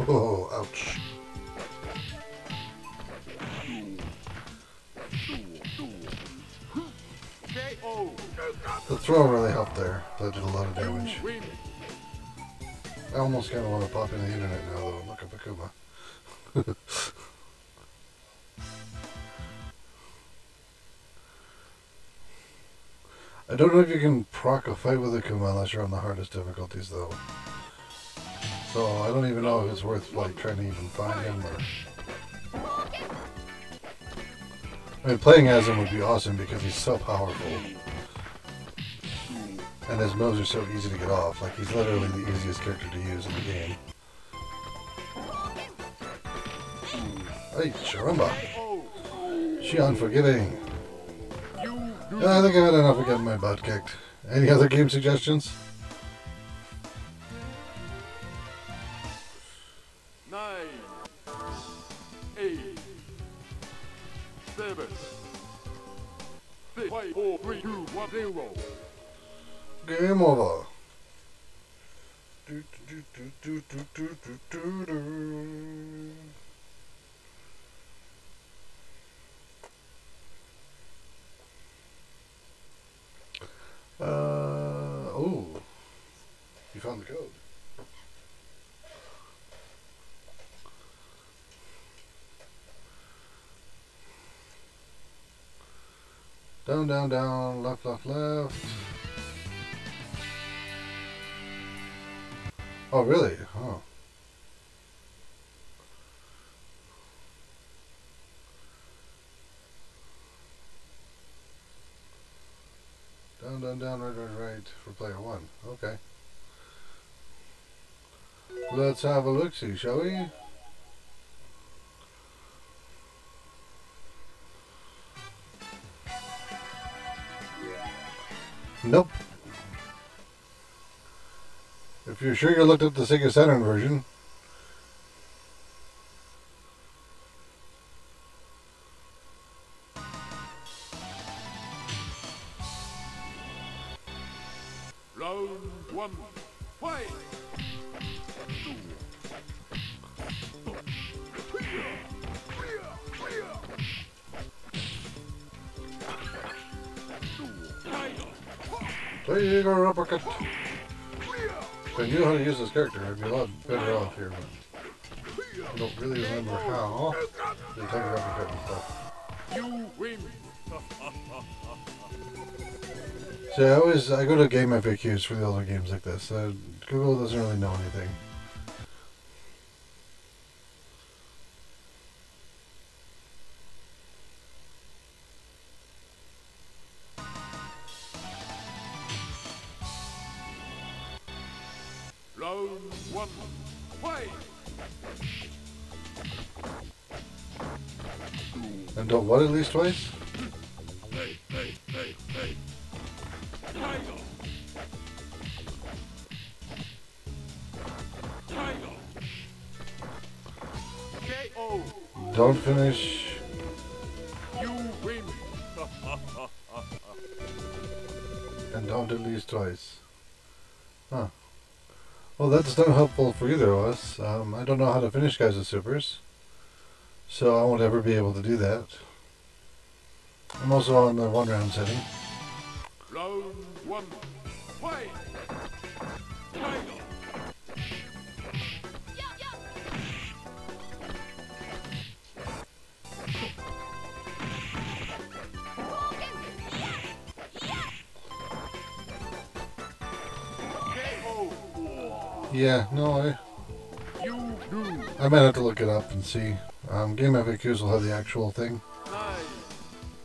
Oh, ouch! The throw really helped there. That did a lot of damage. I almost kind of want to pop in the internet now though and look up Akuma. I don't know if you can proc a fight with Akuma unless you're on the hardest difficulties, though. So I don't even know if it's worth, like, trying to even find him or... I mean, playing as him would be awesome because he's so powerful. And his moves are so easy to get off. Like, he's literally the easiest character to use in the game. Hey, Charumba. She unforgiving. Yeah, I think I've had enough of getting my butt kicked. Any other game suggestions? Game over. Do, do, do, do, do, do, do, do, do. Uh, oh. You found the code. Down, down, down, left, left, left. Oh, really? Oh. Down, down, down, right, right, right for player one. Okay. Let's have a look see, shall we? Nope. If you're sure you looked at the Sega Saturn version, character, I'd be a lot better off here. But I don't really remember how. The tiger uppercut and stuff. You win. See, I always I go to game FAQs for the older games like this. Uh, Google doesn't really know anything. Tiger. Don't finish. And don't at twice. Huh. Well, that's not helpful for either of us. Um, I don't know how to finish guys with supers. So I won't ever be able to do that. I'm also on the one round setting. Round one. Yeah, no, I, I might have to look it up and see. Um, Game FAQs will have the actual thing.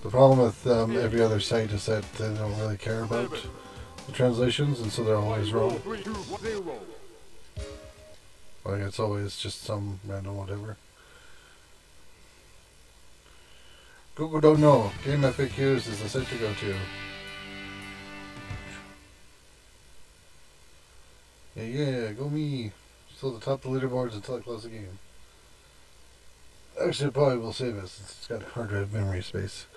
The problem with um, every other site is that they don't really care about the translations, and so they're always wrong. Like it's always just some random whatever. Google don't know. Game FAQs is the site to go to. Yeah, yeah, go me. Still the top of the leaderboards until I close the game. Actually, it probably will save us since it's got hard drive memory space.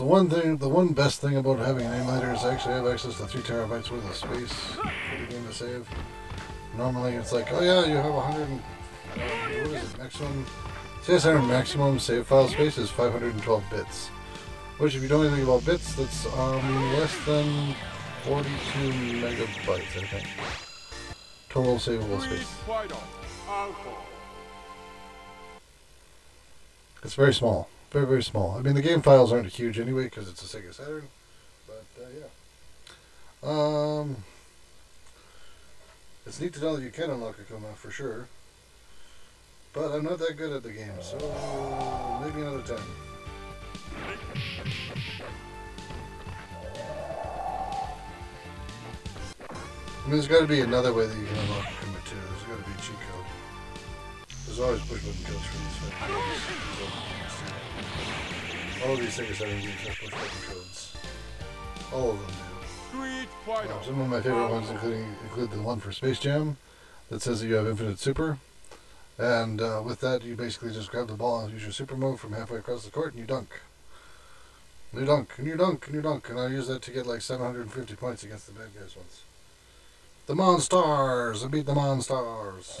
So one thing, the one best thing about having an emulator is I actually have access to three terabytes worth of space for the game to save. Normally it's like, oh yeah, you have 100, and, uh, what is it, maximum, CSR maximum save file space is 512 bits. Which if you don't know anything about bits, that's um, less than 42 megabytes, I think. Total savable space. It's very small. Very, very small. I mean, the game files aren't huge anyway because it's a Sega Saturn. But, uh, yeah. Um, it's neat to know that you can unlock a Akuma for sure. But I'm not that good at the game, so maybe another time. I mean, there's got to be another way that you can unlock Kuma too. There's got to be a cheat code. There's always push button codes for these games. All of these Sega Saturn games have push button codes. All of them do. Street Um, some of my favorite ones including include the one for Space Jam that says that you have infinite super. And uh, with that, you basically just grab the ball and use your super move from halfway across the court and you dunk. And you dunk, and you dunk, and you dunk. And I use that to get like 750 points against the bad guys once. The Monstars! I beat the Monstars!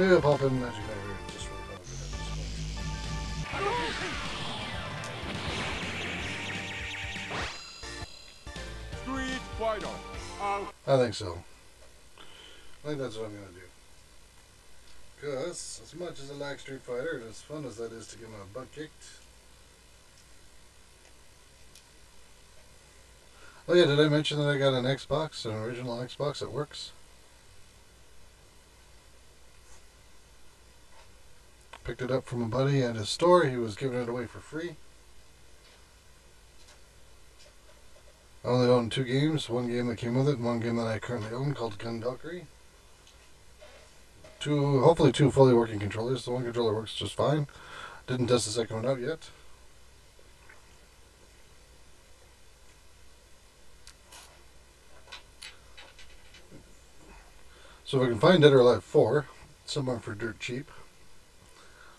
Maybe I'll pop in Magic just for the fun of it at this point. Street Fighter. I think so. I think that's what I'm gonna do. Cause as much as I like Street Fighter and as fun as that is to get my butt kicked. Oh yeah, did I mention that I got an Xbox, an original Xbox that works? Picked it up from a buddy at his store. He was giving it away for free. I only own two games. One game that came with it, and one game that I currently own called Gun Gunvalkyrie. Two, hopefully two fully working controllers. The one controller works just fine. Didn't test the second one out yet. So if I can find Dead or Alive 4, somewhere for dirt cheap,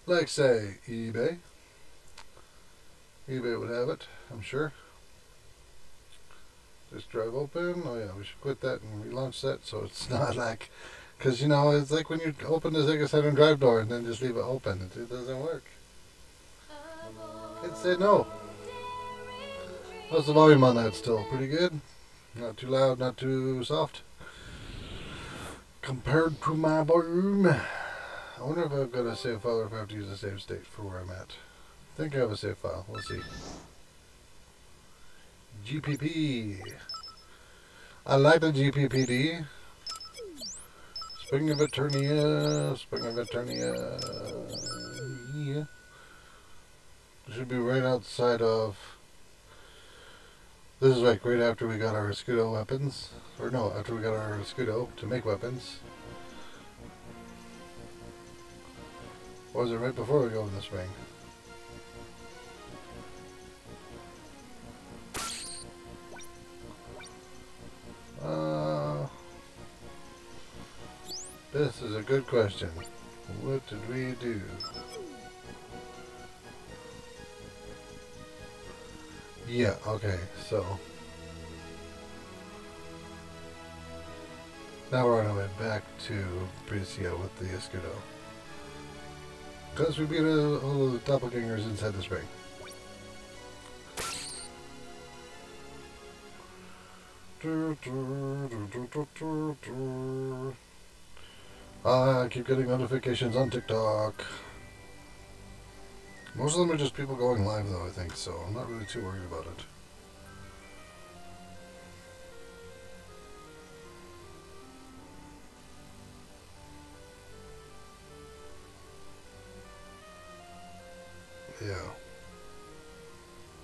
like say eBay, eBay would have it, I'm sure. Just drive open. Oh yeah, we should quit that and relaunch that so it's not like, because you know it's like when you open the Sega Saturn drive door and then just leave it open. It, it doesn't work. It said no. How's the volume on that still? Pretty good. Not too loud, not too soft. Compared to my volume. I wonder if I've got a save file or if I have to use a save state for where I'm at. I think I have a save file. Let's see. GPP. I like the GPPD. Spring of Eterna. Spring of Eterna. Yeah. Should be right outside of. This is like right after we got our Escudo weapons. Or no, after we got our Escudo to make weapons. Or was it right before we go in the spring? Uh, this is a good question. What did we do? Yeah, okay, so. Now we're on our way back to Presea with the Escudo. Because we beat all the doppelgangers inside the spring. Ah, I keep getting notifications on TikTok. Most of them are just people going live though, I think, so I'm not really too worried about it.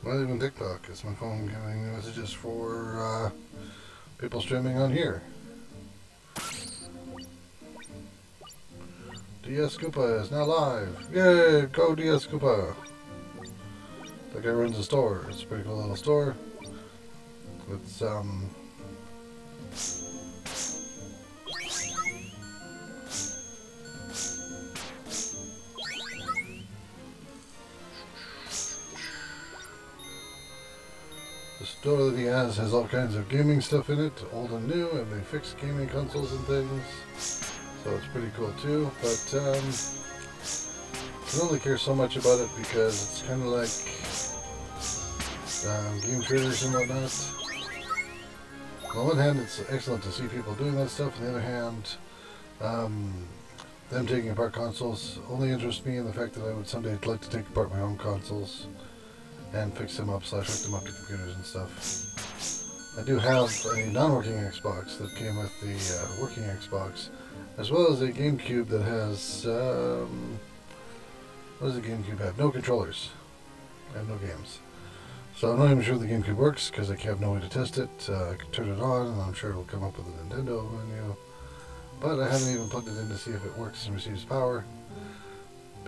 Not even TikTok. It's my phone giving me messages for uh, people streaming on here. DS Koopa is now live. Yay! Go DS Koopa! That guy runs a store. It's a pretty cool little store. It's um. Store that he has has all kinds of gaming stuff in it, old and new, and they fix gaming consoles and things. So it's pretty cool too. But um, I don't really care so much about it because it's kind of like um, game traders and whatnot. On one hand, it's excellent to see people doing that stuff. On the other hand, um, them taking apart consoles only interests me in the fact that I would someday like to take apart my own consoles and fix them up slash hook them up to computers and stuff. I do have a non-working Xbox that came with the uh, working Xbox, as well as a GameCube that has um, what does the GameCube have? No controllers. I have no games. So I'm not even sure the GameCube works because I have no way to test it. Uh, I can turn it on and I'm sure it'll come up with a Nintendo menu. But I haven't even plugged it in to see if it works and receives power.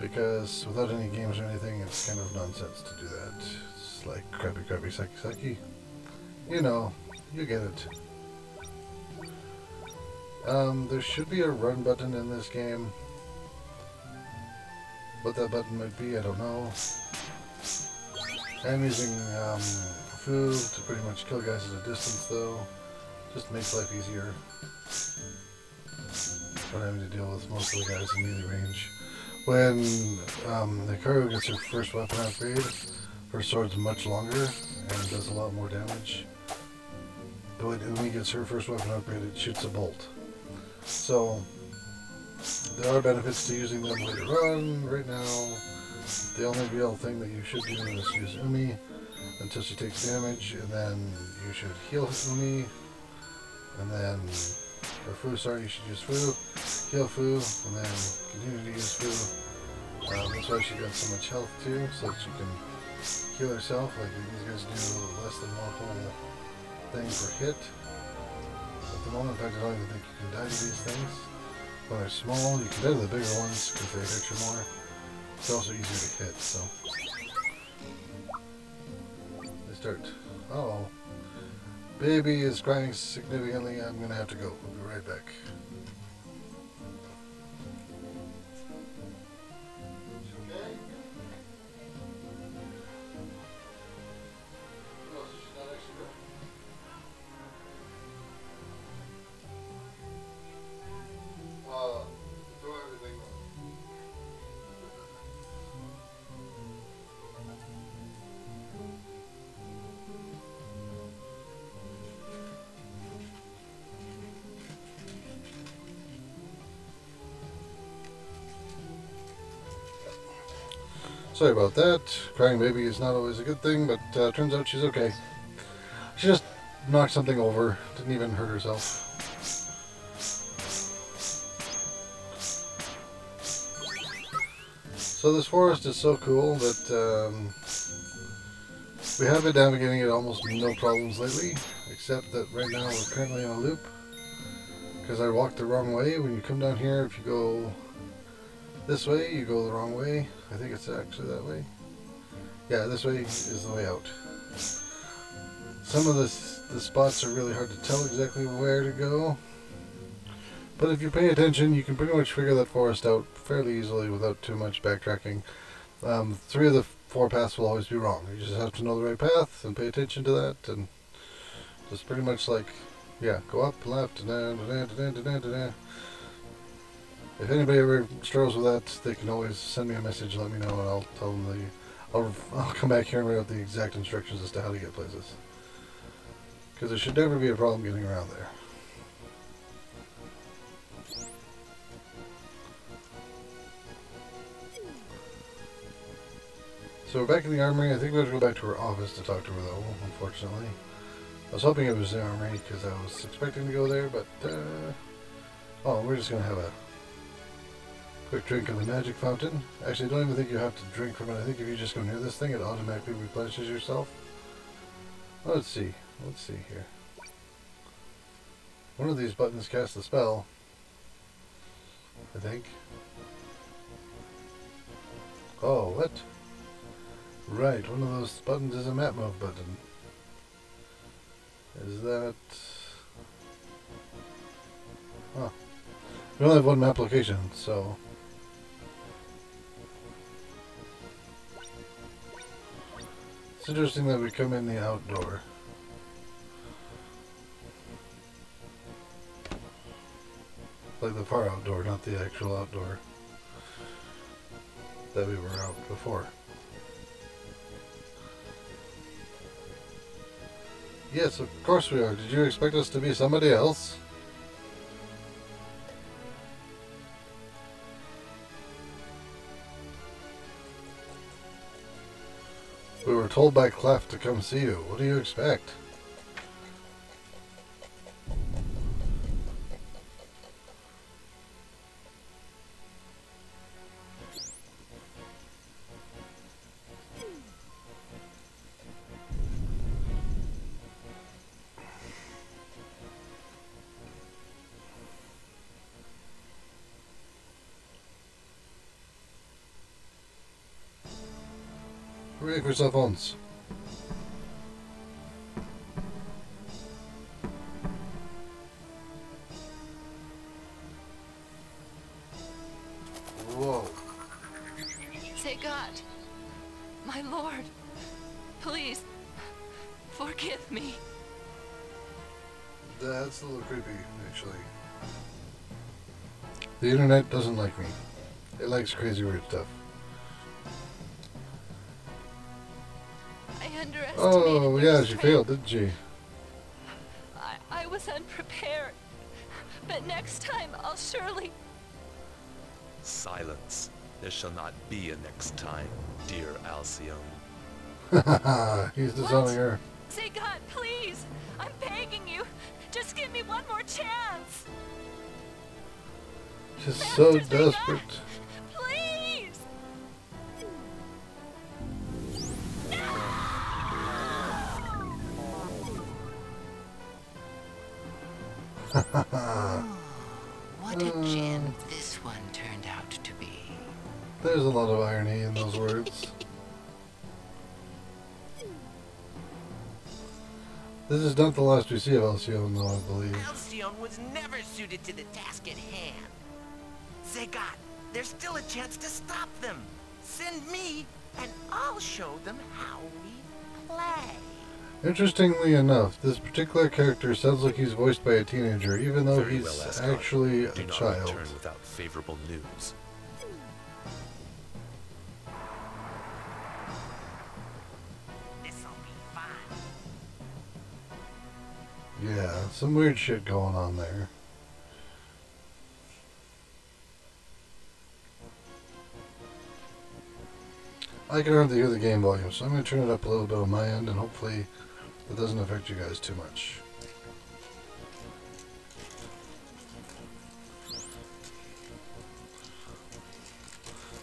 Because without any games or anything, it's kind of nonsense to do that. It's like crappy, crappy, sucky, sucky. You know, you get it. Um, there should be a run button in this game. What that button might be, I don't know. I'm using um, Fu to pretty much kill guys at a distance, though. Just makes life easier. Not having to deal with most of the guys in melee range. When um, the Hikaru gets her first weapon upgrade, her sword's much longer and does a lot more damage. But when Umi gets her first weapon upgrade, it shoots a bolt. So, there are benefits to using them later on. Right now, the only real thing that you should do is use Umi until she takes damage, and then you should heal Umi, and then, or Fu, sorry, you should use Fu, heal Fu, and then continue to use Fu. Um, that's why she got so much health too, so that she can heal herself. Like these guys do less than one whole thing per hit. At the moment, in fact, I don't even think you can die to these things. When they're small, you can die to the bigger ones because they hurt you more. It's also easier to hit, so. They start. Uh oh. Baby is crying significantly. I'm gonna have to go. We'll be right back. Uh, Sorry about that. Crying baby is not always a good thing, but uh, turns out she's okay. She just knocked something over. Didn't even hurt herself. So this forest is so cool that um, we have been navigating it almost no problems lately, except that right now we're currently on a loop because I walked the wrong way. When you come down here, if you go this way, you go the wrong way. I think it's actually that way. Yeah, this way is the way out. Some of the, the spots are really hard to tell exactly where to go. But if you pay attention, you can pretty much figure that forest out fairly easily without too much backtracking. Um, three of the four paths will always be wrong. You just have to know the right path and pay attention to that, and just pretty much like, yeah, go up, left, and da da da da da da da. If anybody ever struggles with that, they can always send me a message, let me know, and I'll tell them the. I'll, I'll come back here and write out the exact instructions as to how to get places. Because there should never be a problem getting around there. So we're back in the armory. I think we have to go back to her office to talk to her, though, unfortunately. I was hoping it was the armory because I was expecting to go there, but, uh... Oh, we're just going to have a quick drink of the magic fountain. Actually, I don't even think you have to drink from it. I think if you just go near this thing, it automatically replenishes yourself. Let's see. Let's see here. One of these buttons casts a spell. I think. Oh, what? Right, one of those buttons is a map move button. Is that... Huh. We only have one map location, so... interesting that we come in the outdoor. Like the far outdoor, not the actual outdoor. That we were out before. Yes, of course we are. Did you expect us to be somebody else? We were told by Clef to come see you. What do you expect? Hooray for cell. Whoa. Zagato, my lord, please forgive me. That's a little creepy, actually. The internet doesn't like me. It likes crazy weird stuff. Oh, yeah, she failed, didn't she? I, I was unprepared. But next time, I'll surely. Silence. There shall not be a next time, dear Alcyone. He's disowning What? her. Say God, please! I'm begging you! Just give me one more chance! She's so Master Zayda! desperate. Please! What a hmm. gem this one turned out to be. There's a lot of irony in those words. This is not the last we see of Alcyone, though, I believe. Alcyone was never suited to the task at hand. Zagato, there's still a chance to stop them. Send me, and I'll show them how we play. Interestingly enough, this particular character sounds like he's voiced by a teenager, even though Very he's well, Ascot. actually a Do not child. return without favorable news. This'll be fun. Yeah, some weird shit going on there. I can hardly hear the game volume, so I'm going to turn it up a little bit on my end, and hopefully it doesn't affect you guys too much.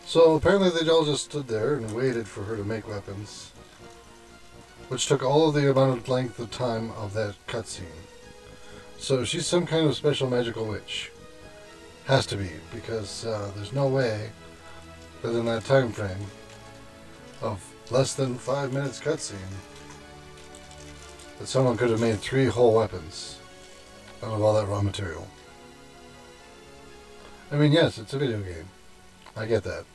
So apparently they all just stood there and waited for her to make weapons, which took all of the amount of length of time of that cutscene. So she's some kind of special magical witch. Has to be, because uh, there's no way that in that time frame of less than five minutes cutscene that someone could have made three whole weapons out of all that raw material. I mean, yes, it's a video game. I get that.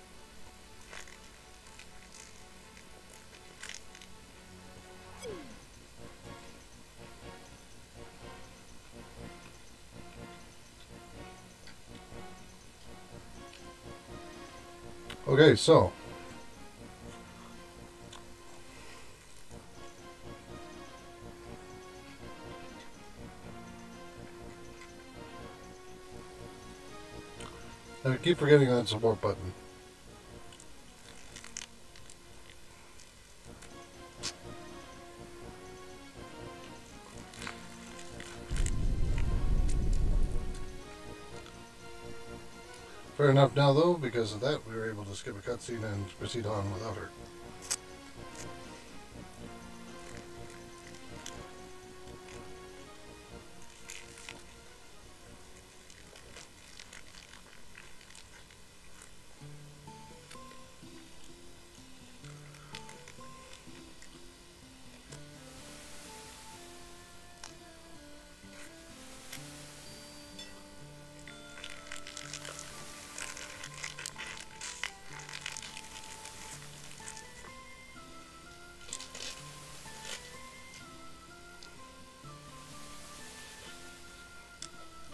Okay, so. I keep forgetting that support button. Fair enough now, though, because of that, we were able to skip a cutscene and proceed on without her.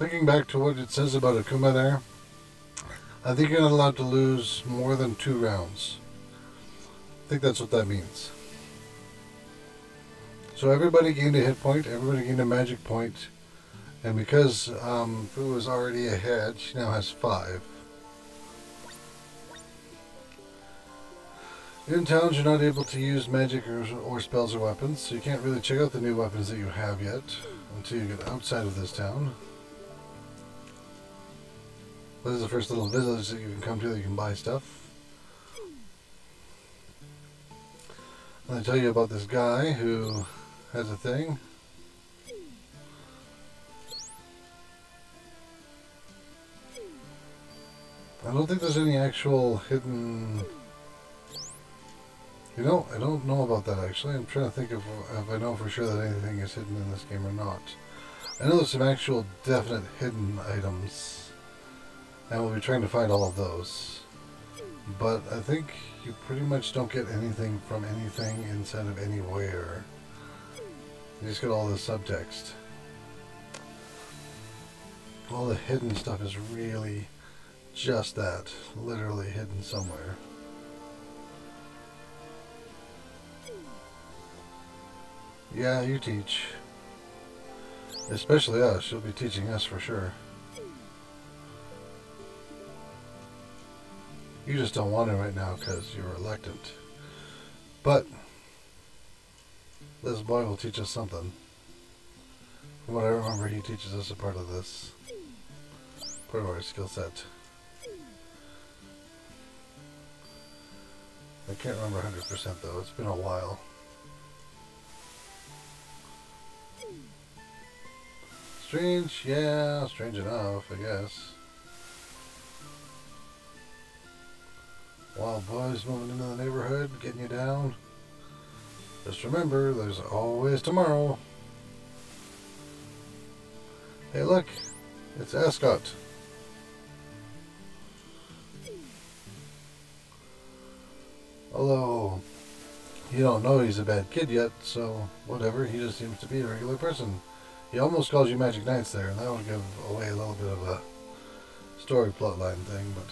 Thinking back to what it says about Akuma there, I think you're not allowed to lose more than two rounds. I think that's what that means. So everybody gained a hit point, everybody gained a magic point, and because um, Fu is already ahead, she now has five. In towns, you're not able to use magic or, or spells or weapons, so you can't really check out the new weapons that you have yet until you get outside of this town. This is the first little village that you can come to that you can buy stuff. And I tell you about this guy who has a thing. I don't think there's any actual hidden... You know, I don't know about that actually. I'm trying to think if, if I know for sure that anything is hidden in this game or not. I know there's some actual definite hidden items. And we'll be trying to find all of those. But I think you pretty much don't get anything from anything inside of anywhere. You just get all the subtext. All the hidden stuff is really just that. Literally hidden somewhere. Yeah, you teach. Especially us. You'll be teaching us for sure. You just don't want to right now because you're reluctant. But this boy will teach us something. From what I remember, he teaches us a part of this. Part of our skill set. I can't remember 100% though. It's been a while. Strange? Yeah, strange enough, I guess. Wild boys moving into the neighborhood, getting you down. Just remember, there's always tomorrow. Hey look, it's Ascot. Although, you don't know he's a bad kid yet, so whatever, he just seems to be a regular person. He almost calls you Magic Knights there, and that would give away a little bit of a story plotline thing, but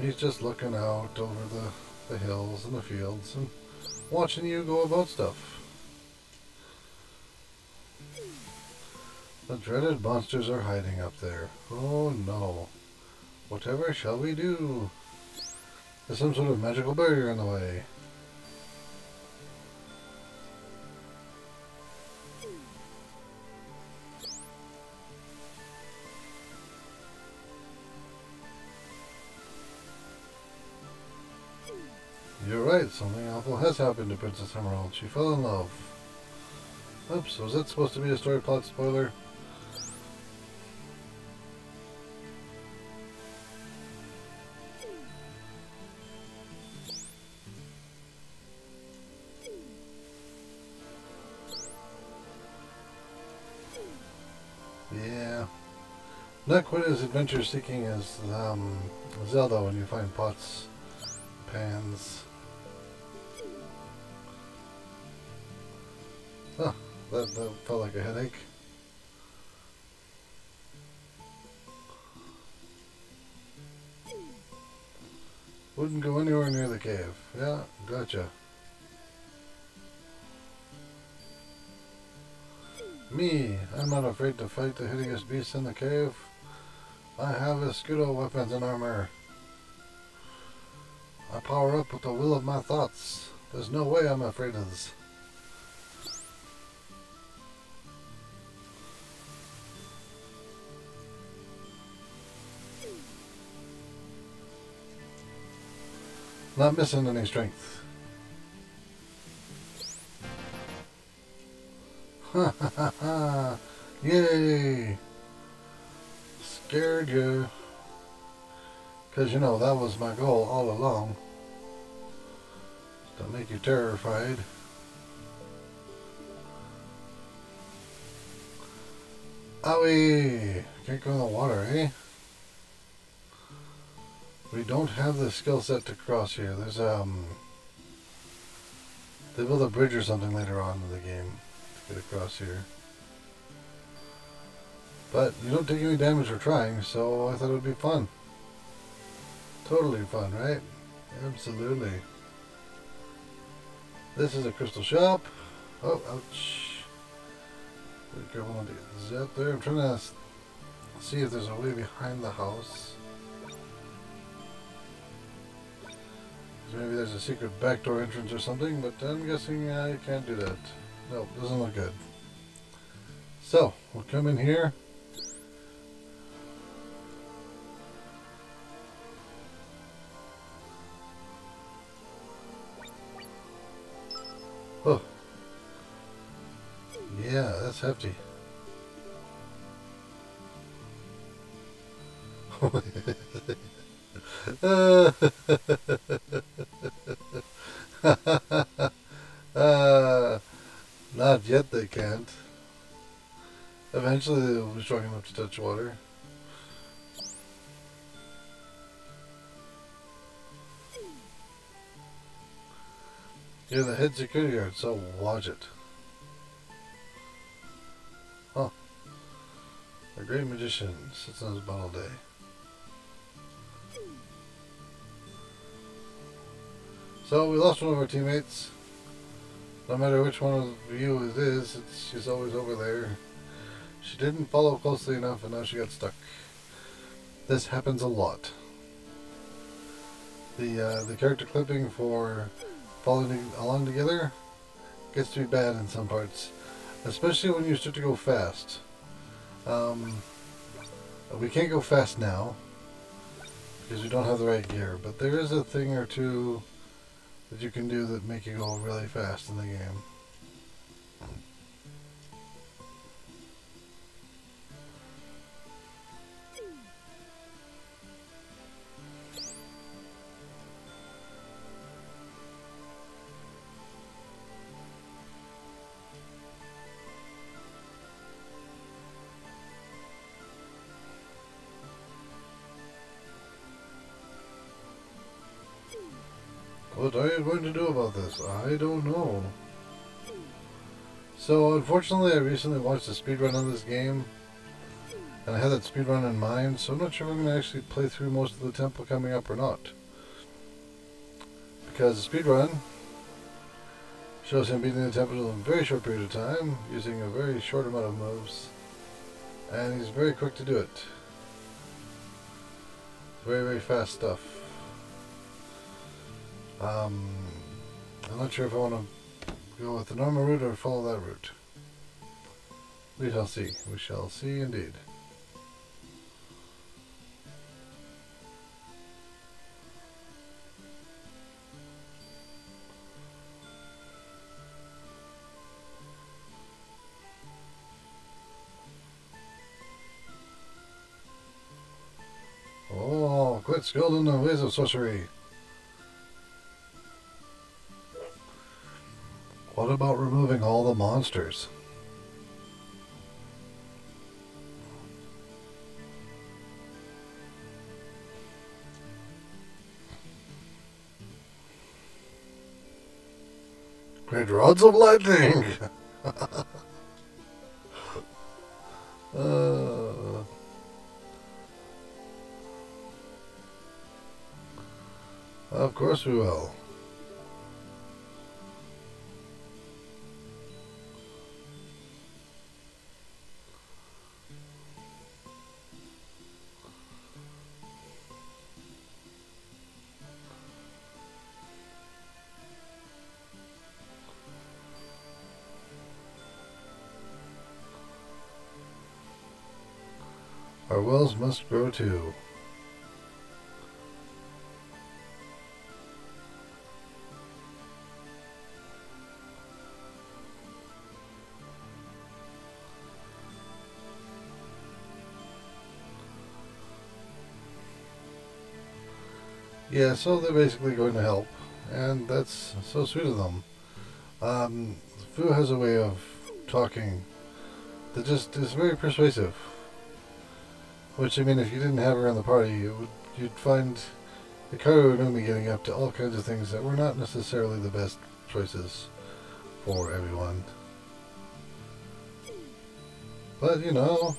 he's just looking out over the, the hills and the fields and watching you go about stuff. The dreaded monsters are hiding up there. Oh no. Whatever shall we do? There's some sort of magical barrier in the way. You're right, something awful has happened to Princess Emerald. She fell in love. Oops, was that supposed to be a story plot spoiler? Yeah. Not quite as adventure seeking as um, Zelda when you find pots, pans. That, that felt like a headache. Wouldn't go anywhere near the cave. Yeah, gotcha. Me, I'm not afraid to fight the hideous beasts in the cave. I have a Escudo weapons and armor. I power up with the will of my thoughts. There's no way I'm afraid of this. Not missing any strength. Ha ha ha ha! Yay! Scared you. Because, you know, that was my goal all along. To make you terrified. Owie! Can't go in the water, eh? We don't have the skill set to cross here. There's, um... They build a bridge or something later on in the game to get across here. But you don't take any damage for trying, so I thought it would be fun. Totally fun, right? Absolutely. This is a crystal shop. Oh, ouch. Be careful not to get zapped there. I'm trying to see if there's a way behind the house. Maybe there's a secret backdoor entrance or something, but I'm guessing I can't do that. Nope, doesn't look good. So, we'll come in here. Oh. Yeah, that's hefty. not yet they can't. Eventually they'll be strong enough to touch water. You're the head security guard, so watch it. Huh. A great magician sits on his butt all day. So we lost one of our teammates. No matter which one of you it is, she's always over there. She didn't follow closely enough and now she got stuck. This happens a lot. The uh, the character clipping for following along together gets to be bad in some parts, especially when you start to go fast. Um, we can't go fast now because we don't have the right gear, but there is a thing or two that you can do that make you go really fast in the game. I don't know. So, unfortunately, I recently watched a speedrun on this game. And I had that speedrun in mind, so I'm not sure if I'm going to actually play through most of the temple coming up or not. Because the speedrun shows him beating the temple in a very short period of time, using a very short amount of moves. And he's very quick to do it. Very, very fast stuff. Um, I'm not sure if I want to go with the normal route or follow that route. We shall see. We shall see indeed. Oh, quit in the ways of sorcery. What about removing all the monsters? Great rods of lightning! uh, of course we will. Our wills must grow too. Yeah, so they're basically going to help, and that's so sweet of them. Um, Fu has a way of talking that just is very persuasive. Which, I mean, if you didn't have her in the party, you would, you'd find Hikaru Unumi getting up to all kinds of things that were not necessarily the best choices for everyone. But, you know,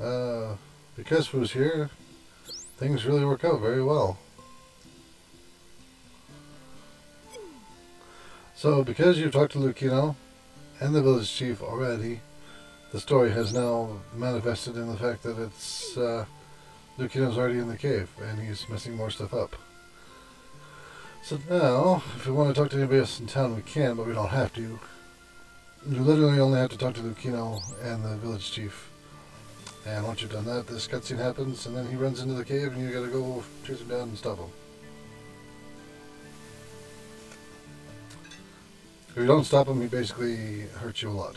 uh, because Fu's here, things really work out very well. So, because you've talked to Lucino and the village chief already, the story has now manifested in the fact that it's uh, Lucino's already in the cave and he's messing more stuff up. So now, if we want to talk to anybody else in town, we can, but we don't have to. You literally only have to talk to Lucino and the village chief. And once you've done that, this cutscene happens, and then he runs into the cave, and you gotta go chase him down and stop him. If you don't stop him, he basically hurts you a lot.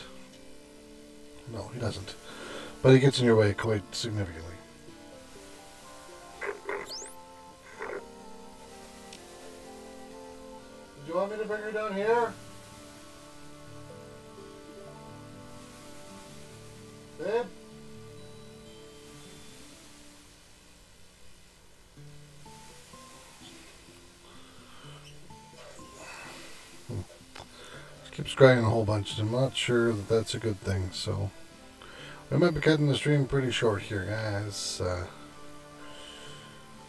No, he doesn't. But he gets in your way quite significantly. Do you want me to bring her down here? Babe? Keeps crying a whole bunch, I'm not sure that that's a good thing, so... We might be cutting the stream pretty short here, guys. Uh,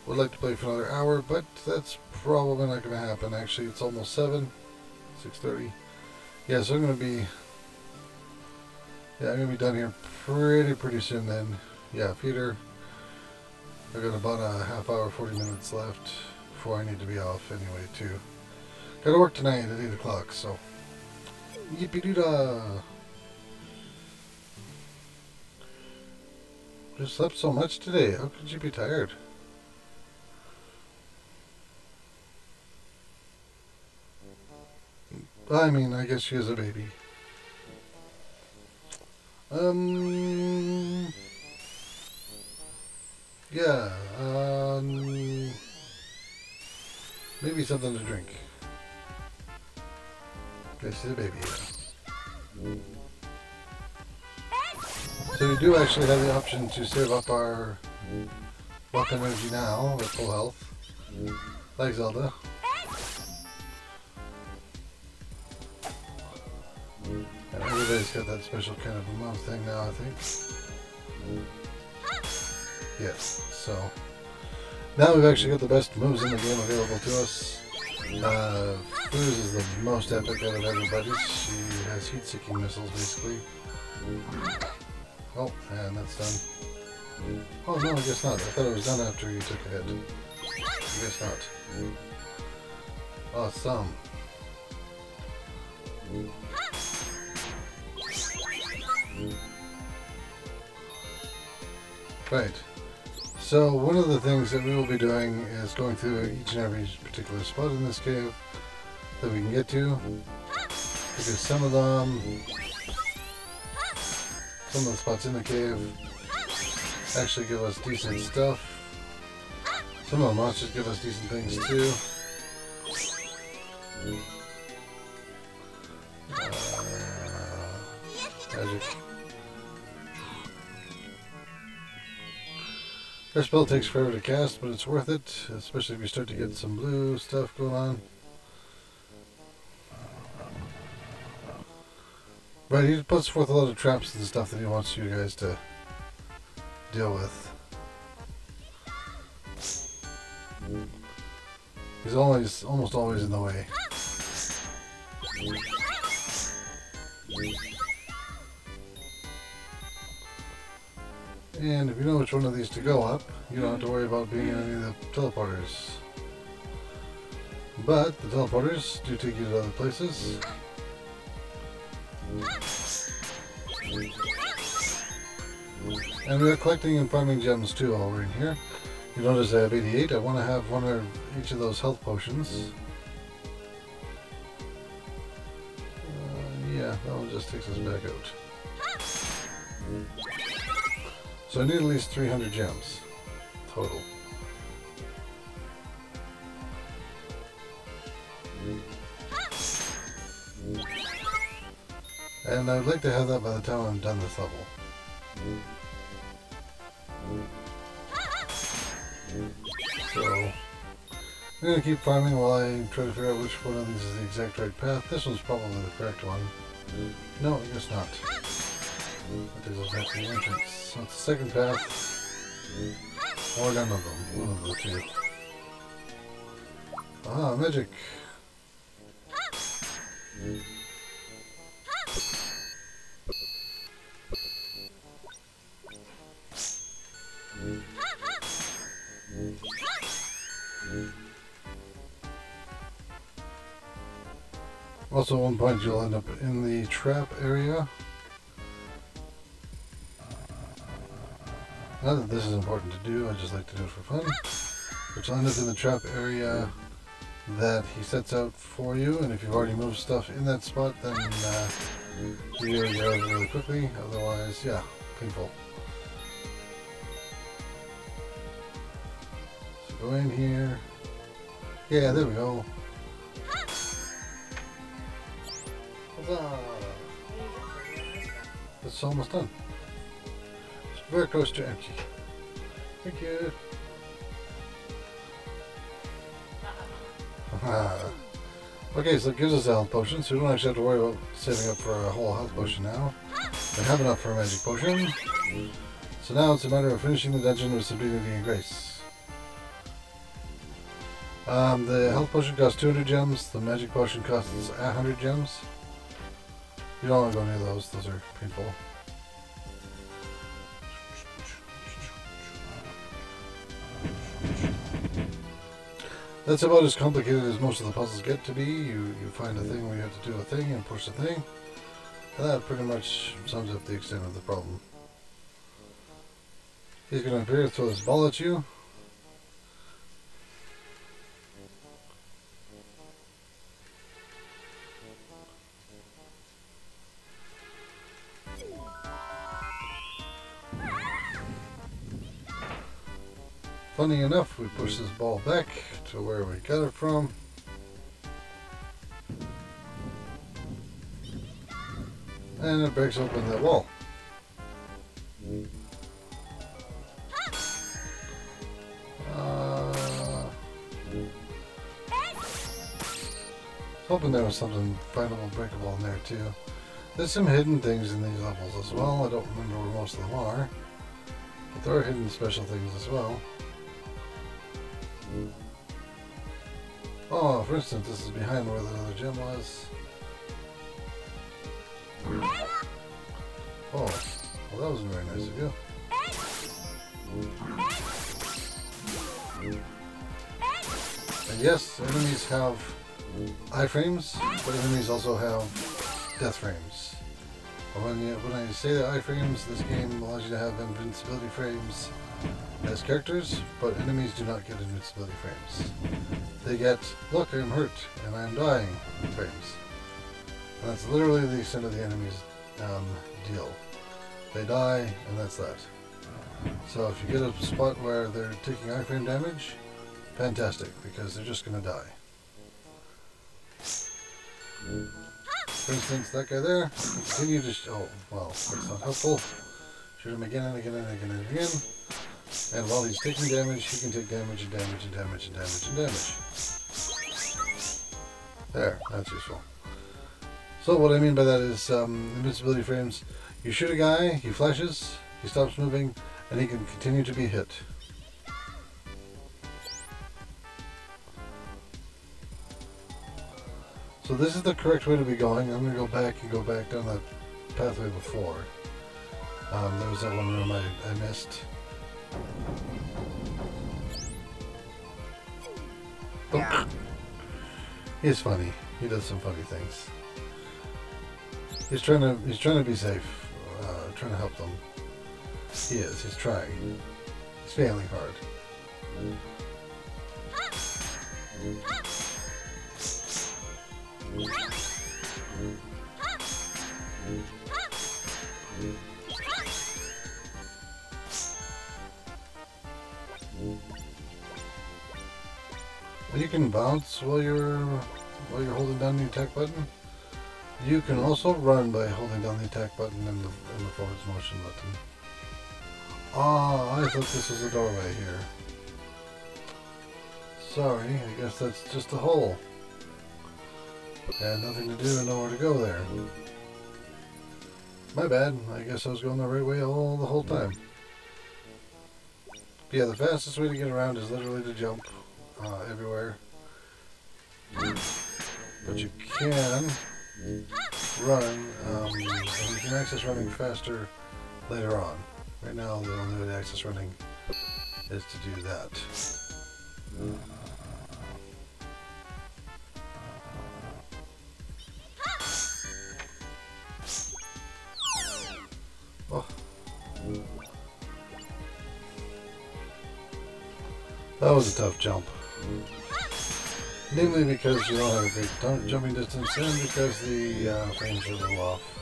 would like to play for another hour, but that's probably not going to happen. Actually, it's almost 7. 6.30. Yeah, so I'm going to be... Yeah, I'm going to be done here pretty, pretty soon then. Yeah, Peter. I've got about a half hour, 40 minutes left before I need to be off anyway, too. Got to work tonight at 8 o'clock, so... Yippee-doo-dah! Just slept so much today. How could you be tired? I mean, I guess she is a baby. Um. Yeah. Um. Maybe something to drink. Guess she's a baby. So we do actually have the option to save up our weapon energy now with full health. Like Zelda. And everybody's got that special kind of move thing now, I think. Yes, so. Now we've actually got the best moves in the game available to us. Uh, is the most epic out of everybody. She has heat-seeking missiles, basically. Oh, and that's done. Oh, no, I guess not. I thought it was done after you took a hit. I guess not. Awesome. Right. So, one of the things that we will be doing is going through each and every particular spot in this cave that we can get to. Because some of them some of the spots in the cave actually give us decent stuff. Some of the monsters give us decent things too. Uh, spell takes forever to cast, but it's worth it, especially if you start to get some blue stuff going on. But he puts forth a lot of traps and stuff that he wants you guys to deal with. He's always, almost always in the way. And if you know which one of these to go up, you don't have to worry about being in any of the teleporters. But the teleporters do take you to other places. And we're collecting and farming gems too while we're in here. You notice I have 88. I want to have one of each of those health potions. Uh, yeah, that one just takes us back out. So I need at least 300 gems total. And I'd like to have that by the time I'm done this level. So, I'm going to keep farming while I try to figure out which one of these is the exact right path. This one's probably the correct one. No, I guess not. That takes us back to the entrance. So it's the second path. Or none of them. One of the two. Ah, magic. Also, at one point, you'll end up in the trap area. Not that this is important to do, I just like to do it for fun. But you'll end up in the trap area that he sets out for you, and if you've already moved stuff in that spot, then uh, you get it really quickly. Otherwise, yeah, painful. So go in here. Yeah, there we go. It's almost done. It's very close to empty. Thank you. Ah. okay, so it gives us a health potion, so we don't actually have to worry about saving up for a whole health potion now. We have enough for a magic potion. So now it's a matter of finishing the dungeon with stability and grace. Um, the health potion costs 200 gems, the magic potion costs 100 gems. You don't want to go near those, those are painful. That's about as complicated as most of the puzzles get to be. You, you find a thing where you have to do a thing and push a thing. And that pretty much sums up the extent of the problem. He's going to appear, throw this ball at you. Funny enough, we push this ball back to where we got it from. And it breaks open that wall. Uh, hoping there was something findable, breakable in there too. There's some hidden things in these levels as well. I don't remember where most of them are. But there are hidden special things as well. Oh, for instance, this is behind where the other gem was. Oh, well that wasn't very nice of you. And yes, enemies have iframes, but enemies also have death frames. When, you, when I say the iframes, this game allows you to have invincibility frames as characters, but enemies do not get invincibility frames. They get, look, I'm hurt, and I'm dying frames. And that's literally the extent of the enemy's um, deal. They die, and that's that. So if you get a spot where they're taking iframe damage, fantastic, because they're just going to die. For instance, that guy there, continue to, oh, well, that's not helpful. Shoot him again and again and again and again. And while he's taking damage, he can take damage and damage and damage and damage and damage. There, that's useful. So what I mean by that is um, invincibility frames. You shoot a guy, he flashes, he stops moving, and he can continue to be hit. So this is the correct way to be going. I'm going to go back and go back down that pathway before. Um, there was that one room I, I missed. Oh. He's funny. He does some funny things. He's trying to he's trying to be safe, uh, trying to help them. He is. He's trying. He's failing hard. You can bounce while you're while you're holding down the attack button. You can also run by holding down the attack button and the, and the forwards motion button. Ah, I thought this was a doorway here. Sorry, I guess that's just a hole. Had nothing to do and nowhere to go there. My bad. I guess I was going the right way all the whole time. Yeah, the fastest way to get around is literally to jump uh, everywhere. But you can run, um, you can access running faster later on. Right now, the only way to access running is to do that. Oh. That was a tough jump. Mainly because you don't have a great jump- jumping distance and because the uh, frames are a little off.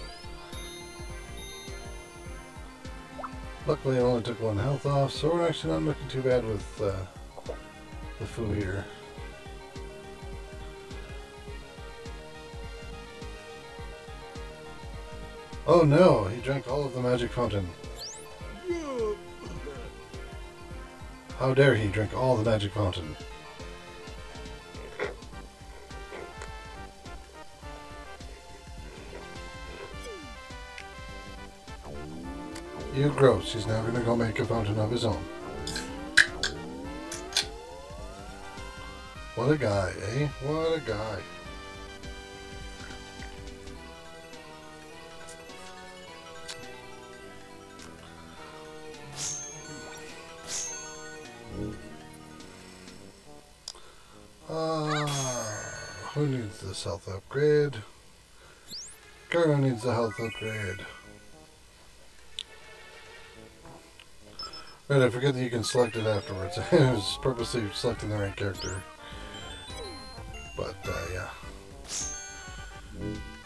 Luckily I only took one health off, so we're actually not looking too bad with uh, the Fu here. Oh no, he drank all of the magic fountain. How dare he drink all the magic fountain? You gross. He's now gonna go make a fountain of his own. What a guy, eh? What a guy. Uh, who needs this health upgrade? Cargo needs the health upgrade. Right, I forget that you can select it afterwards. I was purposely selecting the right character. But, uh, yeah.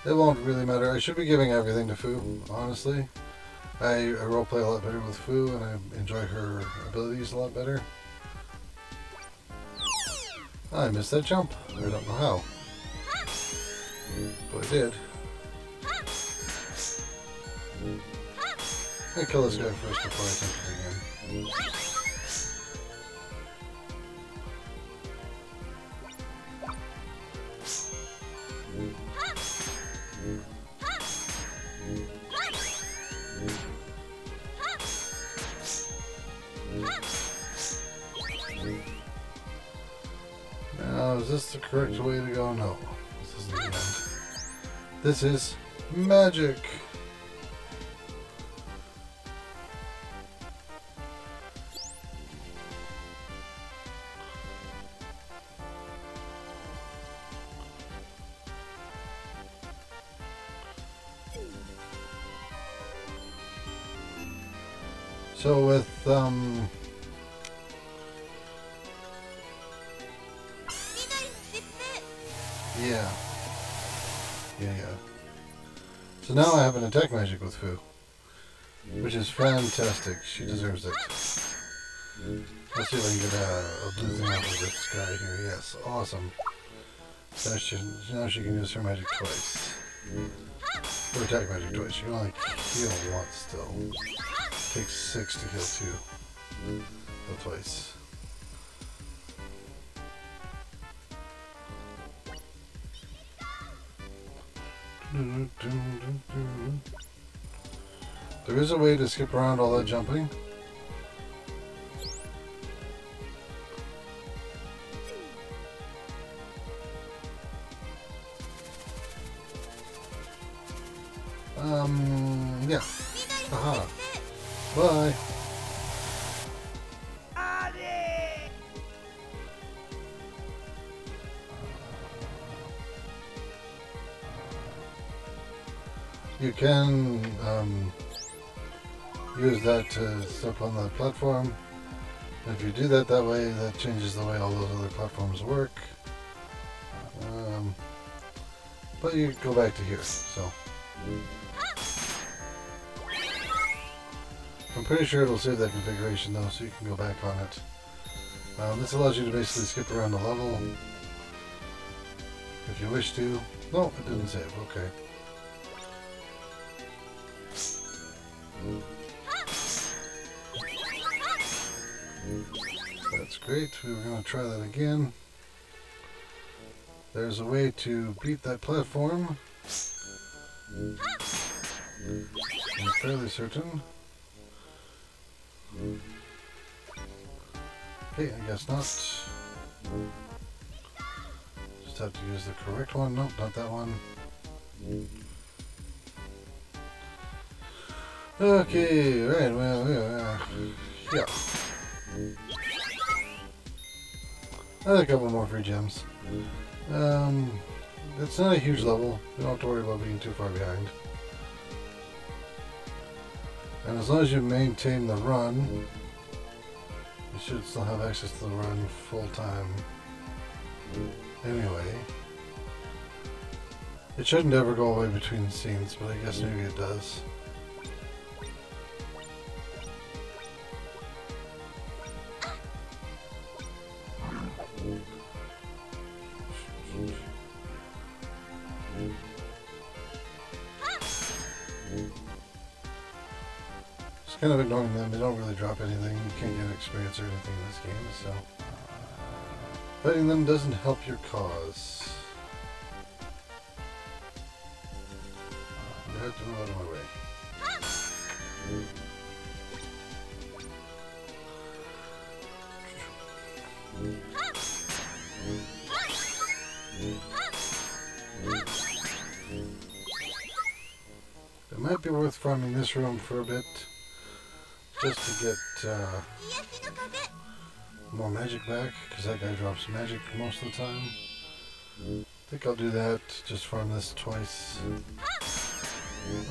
It won't really matter. I should be giving everything to Fu, honestly. I, I roleplay a lot better with Fu, and I enjoy her abilities a lot better. I missed that jump. I don't know how. But I did. I'm kill this guy first before I attempt it again. Now, is this the correct way to go? No. This end. This is magic. So with um Yeah. Yeah, yeah. So now I have an attack magic with Fu. Which is fantastic. She deserves it. Let's see if I can get a, a blue off of this guy here. Yes, awesome. Now she, now she can use her magic twice. Or attack magic twice. Can only heal once still. Takes six to heal two. Not twice. There is a way to skip around all that jumping. Can um, use that to step on the platform. If you do that that way, that changes the way all those other platforms work. Um, but you go back to here, so. I'm pretty sure it'll save that configuration though, so you can go back on it. Um, this allows you to basically skip around the level. If you wish to. No, it didn't save, okay. Were going to try that again. There's a way to beat that platform. I'm fairly certain. Okay, I guess not. Just have to use the correct one. Nope, not that one. Okay, right, well, yeah. yeah. I had a couple more free gems. Um, it's not a huge level. You don't have to worry about being too far behind. And as long as you maintain the run, You should still have access to the run full time. Anyway. It shouldn't ever go away between scenes, but I guess maybe it does. Kind of ignoring them. They don't really drop anything. You can't get experience or anything in this game, so uh, fighting them doesn't help your cause. Uh, you have to move out of my way. It might be worth farming this room for a bit, just to get uh, more magic back, because that guy drops magic most of the time. I think I'll do that, just farm this twice.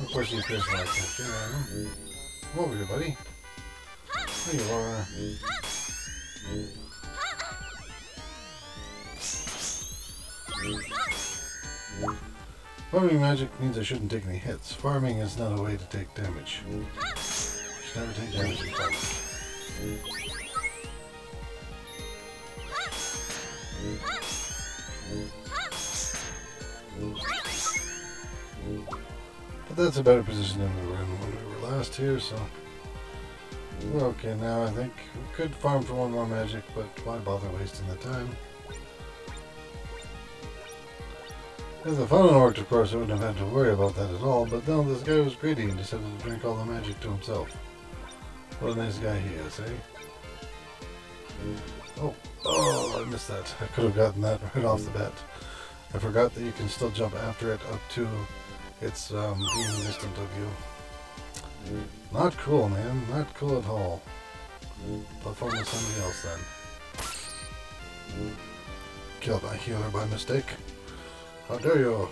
Of course he appears when I can't get at him. Come over here, buddy. There you are. Farming magic means I shouldn't take any hits. Farming is not a way to take damage. You should never take damage in. But that's a better position than we were in when we were last here, so... Okay now, I think. We could farm for one more magic, but why bother wasting the time? If the funnel worked, of course, I wouldn't have had to worry about that at all, but no, this guy was greedy and decided to drink all the magic to himself. What a nice guy he is, eh? Oh, oh, I missed that. I could have gotten that right off the bat. I forgot that you can still jump after it up to its um, being distant of you. Not cool, man. Not cool at all. Platform with somebody else then. Killed my healer by mistake. How dare you?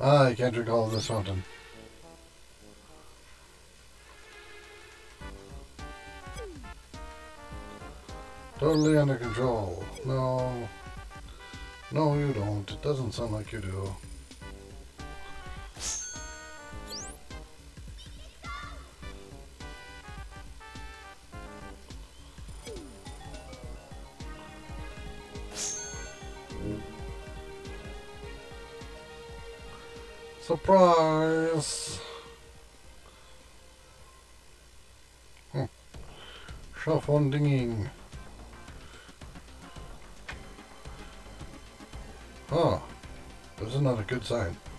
Ah, I can't drink all of this fountain. Totally under control. No. No, you don't. It doesn't sound like you do. This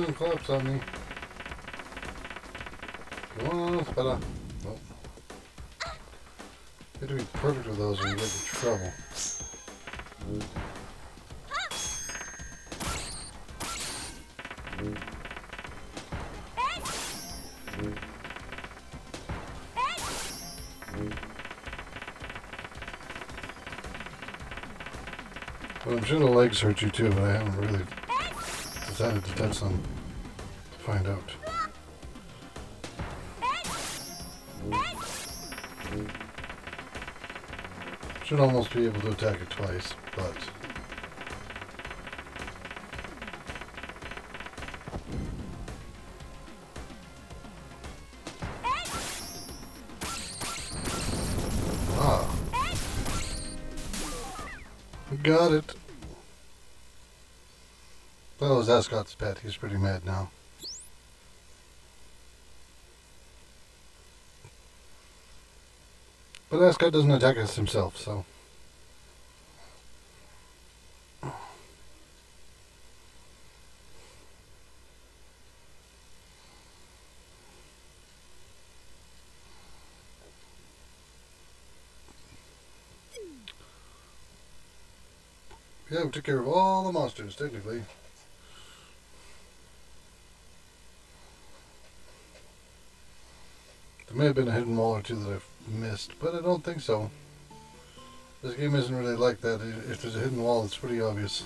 Oh, collapse on me. Come on, better. Nope. You have to be perfect with those or you get in trouble. Well, I'm sure the legs hurt you too, but I haven't really decided to touch them. Find out. Should almost be able to attack it twice, but... It pet. He's pretty mad now. But Ascot doesn't attack us himself, so... Yeah, we took care of all the monsters, technically. There may have been a hidden wall or two that I've missed, but I don't think so. This game isn't really like that. If there's a hidden wall, it's pretty obvious.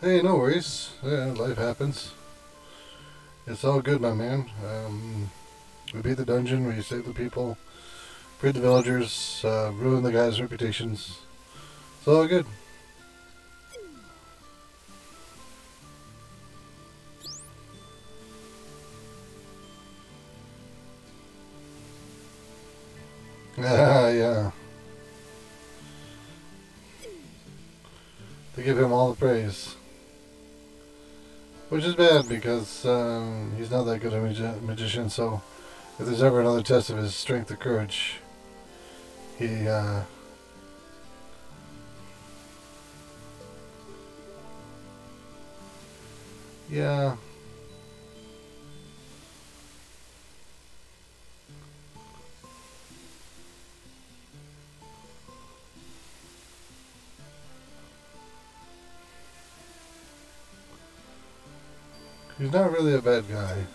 Hey, no worries. Yeah, life happens. It's all good, my man. Um, we beat the dungeon, we saved the people, freed the villagers, uh, ruined the guys' reputations. It's all good. Magician, so if there's ever another test of his strength or courage, he, uh, yeah. He's not really a bad guy.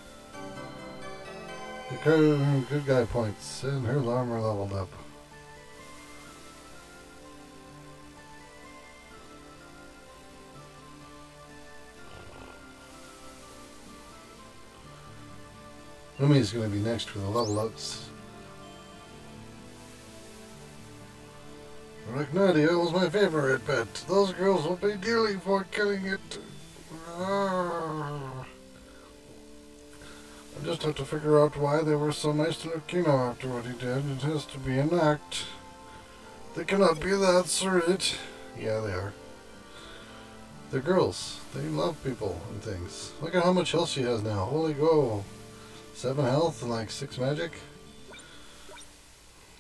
Good, guy points, and her armor leveled up. Umi's gonna be next for the level ups. Arachnadia was my favorite pet. Those girls will pay dearly for killing it. Ah. I just have to figure out why they were so nice to Lucino after what he did. It has to be an act. They cannot be that sweet. Yeah, they are. They're girls. They love people and things. Look at how much health she has now. Holy go. Seven health and like six magic.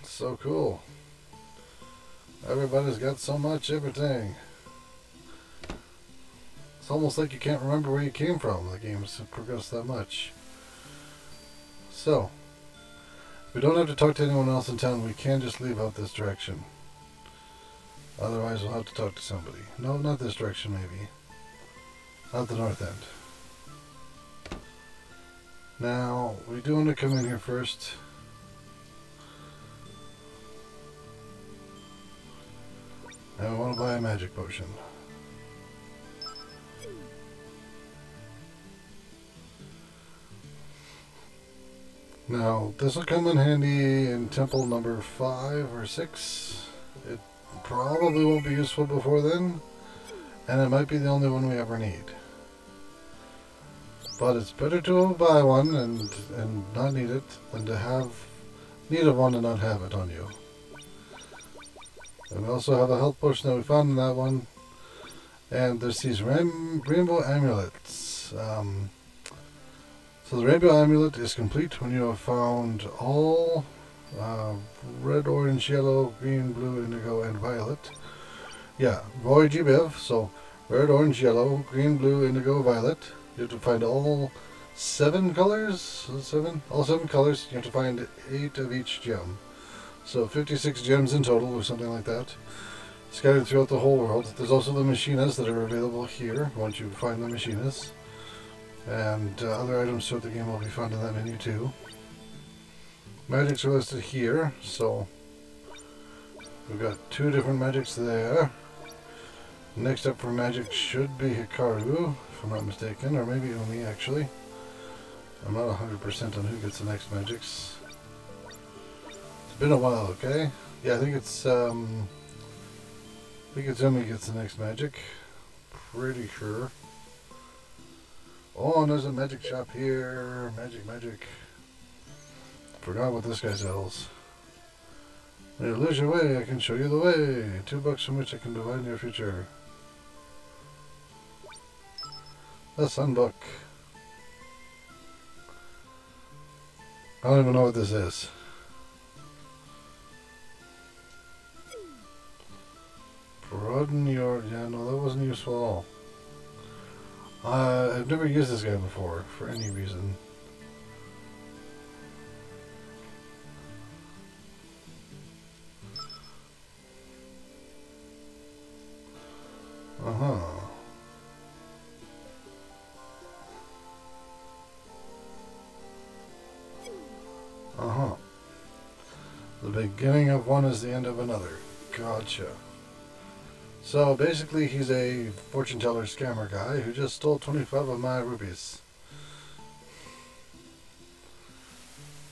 So cool. Everybody's got so much everything. It's almost like you can't remember where you came from. The game's progressed that much. So, we don't have to talk to anyone else in town. We can just leave out this direction. Otherwise, we'll have to talk to somebody. No, not this direction, maybe. Out the north end. Now, we do want to come in here first. And we want to buy a magic potion. Now, this will come in handy in temple number 5 or 6. It probably won't be useful before then, and it might be the only one we ever need. But it's better to buy one and, and not need it than to have need of one and not have it on you. And we also have a health potion that we found in that one. And there's these rain, rainbow amulets. Um, so the rainbow amulet is complete when you have found all uh, red, orange, yellow, green, blue, indigo, and violet. Yeah, Roy G. Biv. So red, orange, yellow, green, blue, indigo, violet. You have to find all seven colors. Seven, all seven colors. You have to find eight of each gem. So 56 gems in total, or something like that, scattered throughout the whole world. There's also the machinas that are available here once you find the machinas. And uh, other items throughout the game will be found in that menu too. Magics are listed here, so we've got two different magics there. Next up for magic should be Hikaru, if I'm not mistaken, or maybe Umi actually. I'm not 100% on who gets the next magics. It's been a while, okay? Yeah, I think it's, um... I think it's Umi gets the next magic. Pretty sure. Oh, and there's a magic shop here. Magic, magic. Forgot what this guy sells. When you lose your way, I can show you the way. Two bucks from which I can divine your future. The sunbook. I don't even know what this is. Broaden your... Yeah, no, that wasn't useful at all. Uh, I've never used this guy before, for any reason. Uh-huh. Uh-huh. The beginning of one is the end of another. Gotcha. So basically he's a fortune teller scammer guy who just stole 25 of my rupees.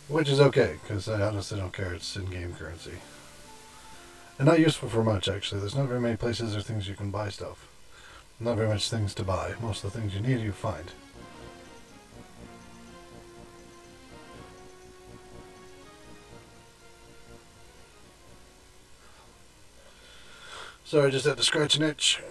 Which is okay, because I honestly don't care, it's in-game currency. And not useful for much, actually. There's not very many places or things you can buy stuff. Not very much things to buy. Most of the things you need, you find. Sorry, I just had to scratch an itch.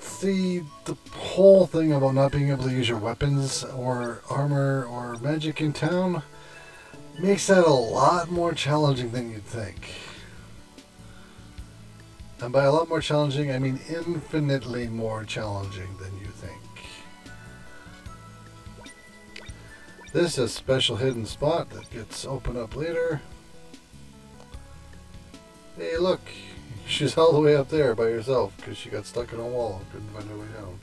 See, the whole thing about not being able to use your weapons or armor or magic in town makes that a lot more challenging than you'd think. And by a lot more challenging, I mean infinitely more challenging than you think. This is a special hidden spot that gets opened up later. Hey, look, she's all the way up there by herself because she got stuck in a wall and couldn't find her way down.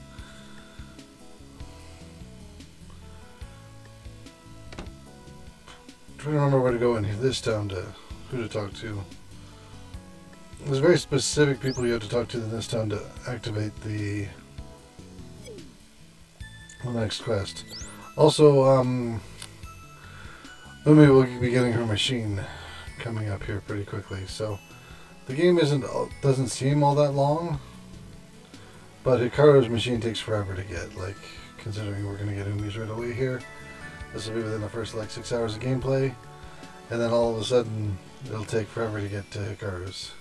trying to remember where to go in this town to who to talk to. There's very specific people you have to talk to in this town to activate the, the next quest. Also, um, Umi will be getting her machine coming up here pretty quickly. So the game isn't doesn't seem all that long, but Hikaru's machine takes forever to get. Like considering we're gonna get Umi's right away here. This will be within the first like six hours of gameplay, and then all of a sudden it'll take forever to get to Hikaru's.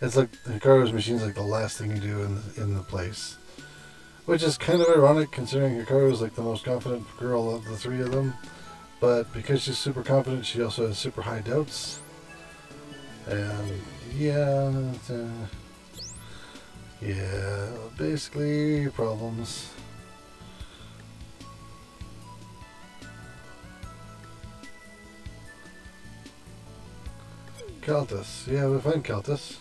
It's like Hikaru's machine's like the last thing you do in the, in the place, which is kind of ironic considering Hikaru is like the most confident girl of the three of them. But because she's super confident, she also has super high doubts. And yeah, uh, yeah, basically problems. Caltus. Yeah, we find Caltus.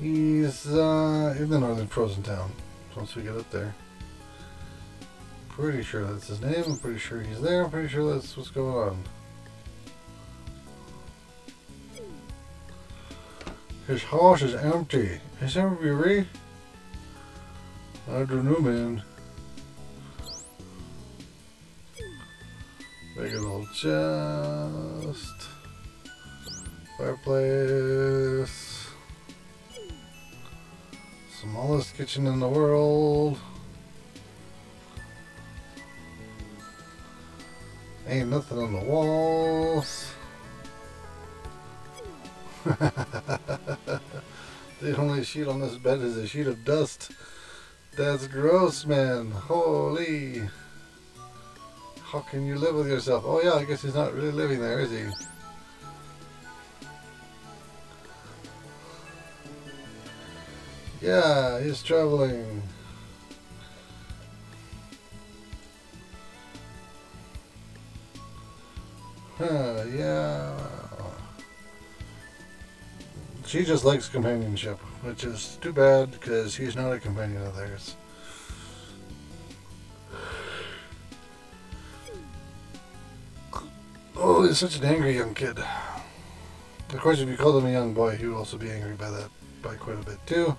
He's uh, in the northern frozen town. Once we get up there. Pretty sure that's his name. I'm pretty sure he's there. I'm pretty sure that's what's going on. His house is empty. Is that really? I don't know, man. Big old chest. Fireplace. Smallest kitchen in the world. Ain't nothing on the walls. the only sheet on this bed is a sheet of dust. That's gross, man. Holy. How can you live with yourself? Oh yeah, I guess he's not really living there, is he? Yeah, he's traveling. Huh, yeah. She just likes companionship, which is too bad because he's not a companion of theirs. Oh, he's such an angry young kid. Of course, if you called him a young boy, he would also be angry by that by quite a bit too.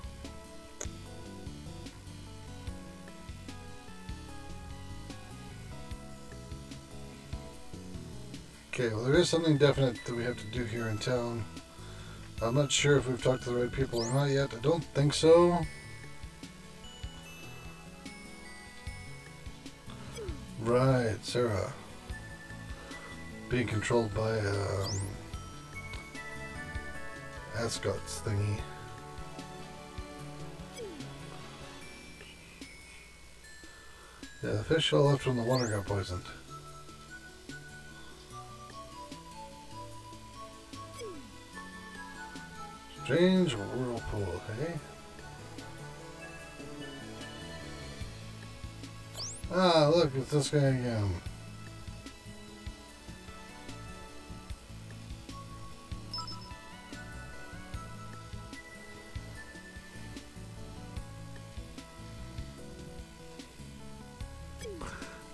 Okay, well there is something definite that we have to do here in town. I'm not sure if we've talked to the right people or not yet. I don't think so. Right, Sarah. Being controlled by um, Ascot's thingy. Yeah, the fish all left from the water got poisoned. Strange whirlpool, hey? Ah, look, it's this guy again.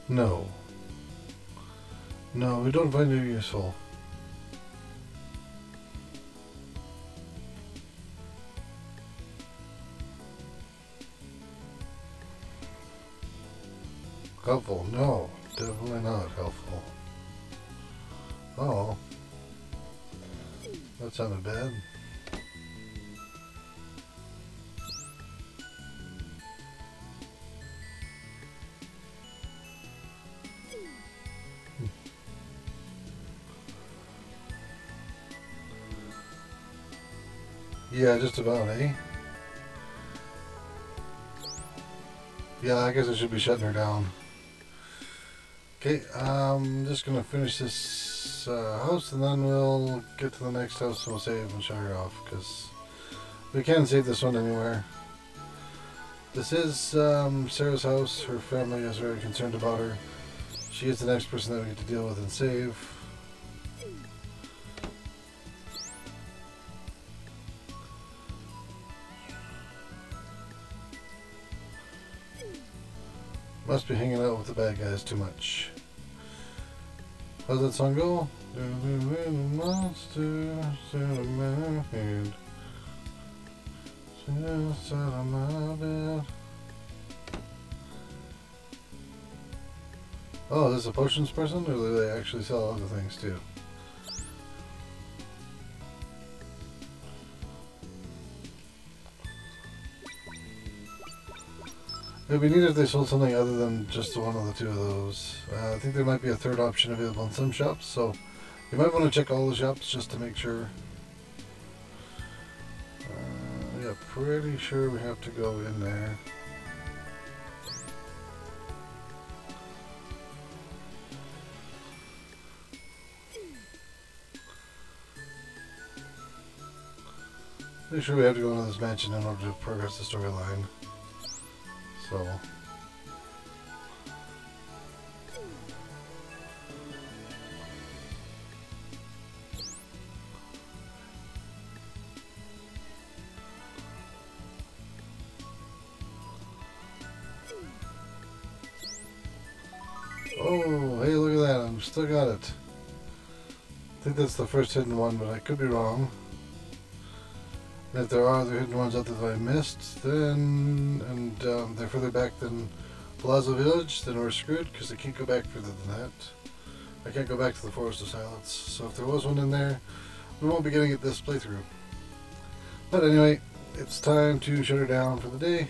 No. No, we don't find it useful. Helpful? No, definitely not helpful. Oh. That sounded bad. Yeah, just about, eh? Yeah, I guess I should be shutting her down. Okay, I'm just gonna finish this uh, house and then we'll get to the next house and we'll save and her off because we can't save this one anywhere. This is um, Sarah's house. Her family is very concerned about her. She is the next person that we get to deal with and save. Must be hanging out with the bad guys too much. How's that song go? Oh, there's a potions person, or do they actually sell other things too? It would be if they sold something other than just one of the two of those. Uh, I think there might be a third option available in some shops, so you might want to check all the shops just to make sure. Uh, yeah, pretty sure we have to go in there. Pretty sure we have to go into this mansion in order to progress the storyline. So. Oh, hey, look at that. I'm still got it. I think that's the first hidden one, but I could be wrong. And if there are other hidden ones out there that I missed, then, and um, they're further back than Plaza Village, then we're screwed because I can't go back further than that. I can't go back to the Forest of Silence. So if there was one in there, we won't be getting it this playthrough. But anyway, it's time to shut her down for the day.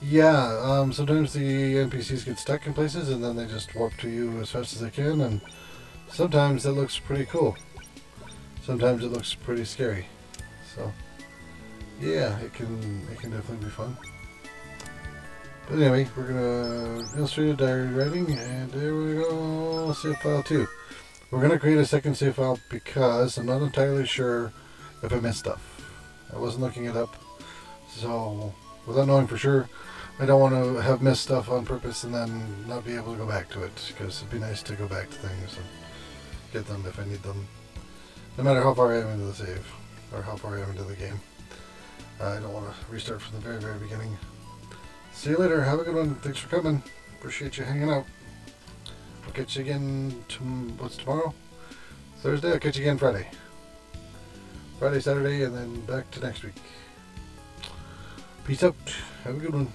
Yeah, um, sometimes the NPCs get stuck in places and then they just warp to you as fast as they can, and sometimes that looks pretty cool. Sometimes it looks pretty scary. So, yeah, it can it can definitely be fun. But anyway, we're gonna illustrate a diary writing, and there we go, save file two. We're gonna create a second save file because I'm not entirely sure if I missed stuff. I wasn't looking it up, so without knowing for sure, I don't want to have missed stuff on purpose and then not be able to go back to it because it'd be nice to go back to things and get them if I need them. No matter how far I am into the save or how far I am into the game. Uh, I don't want to restart from the very, very beginning. See you later. Have a good one. Thanks for coming. Appreciate you hanging out. I'll catch you again. What's tomorrow? Thursday. I'll catch you again Friday. Friday, Saturday, and then back to next week. Peace out. Have a good one.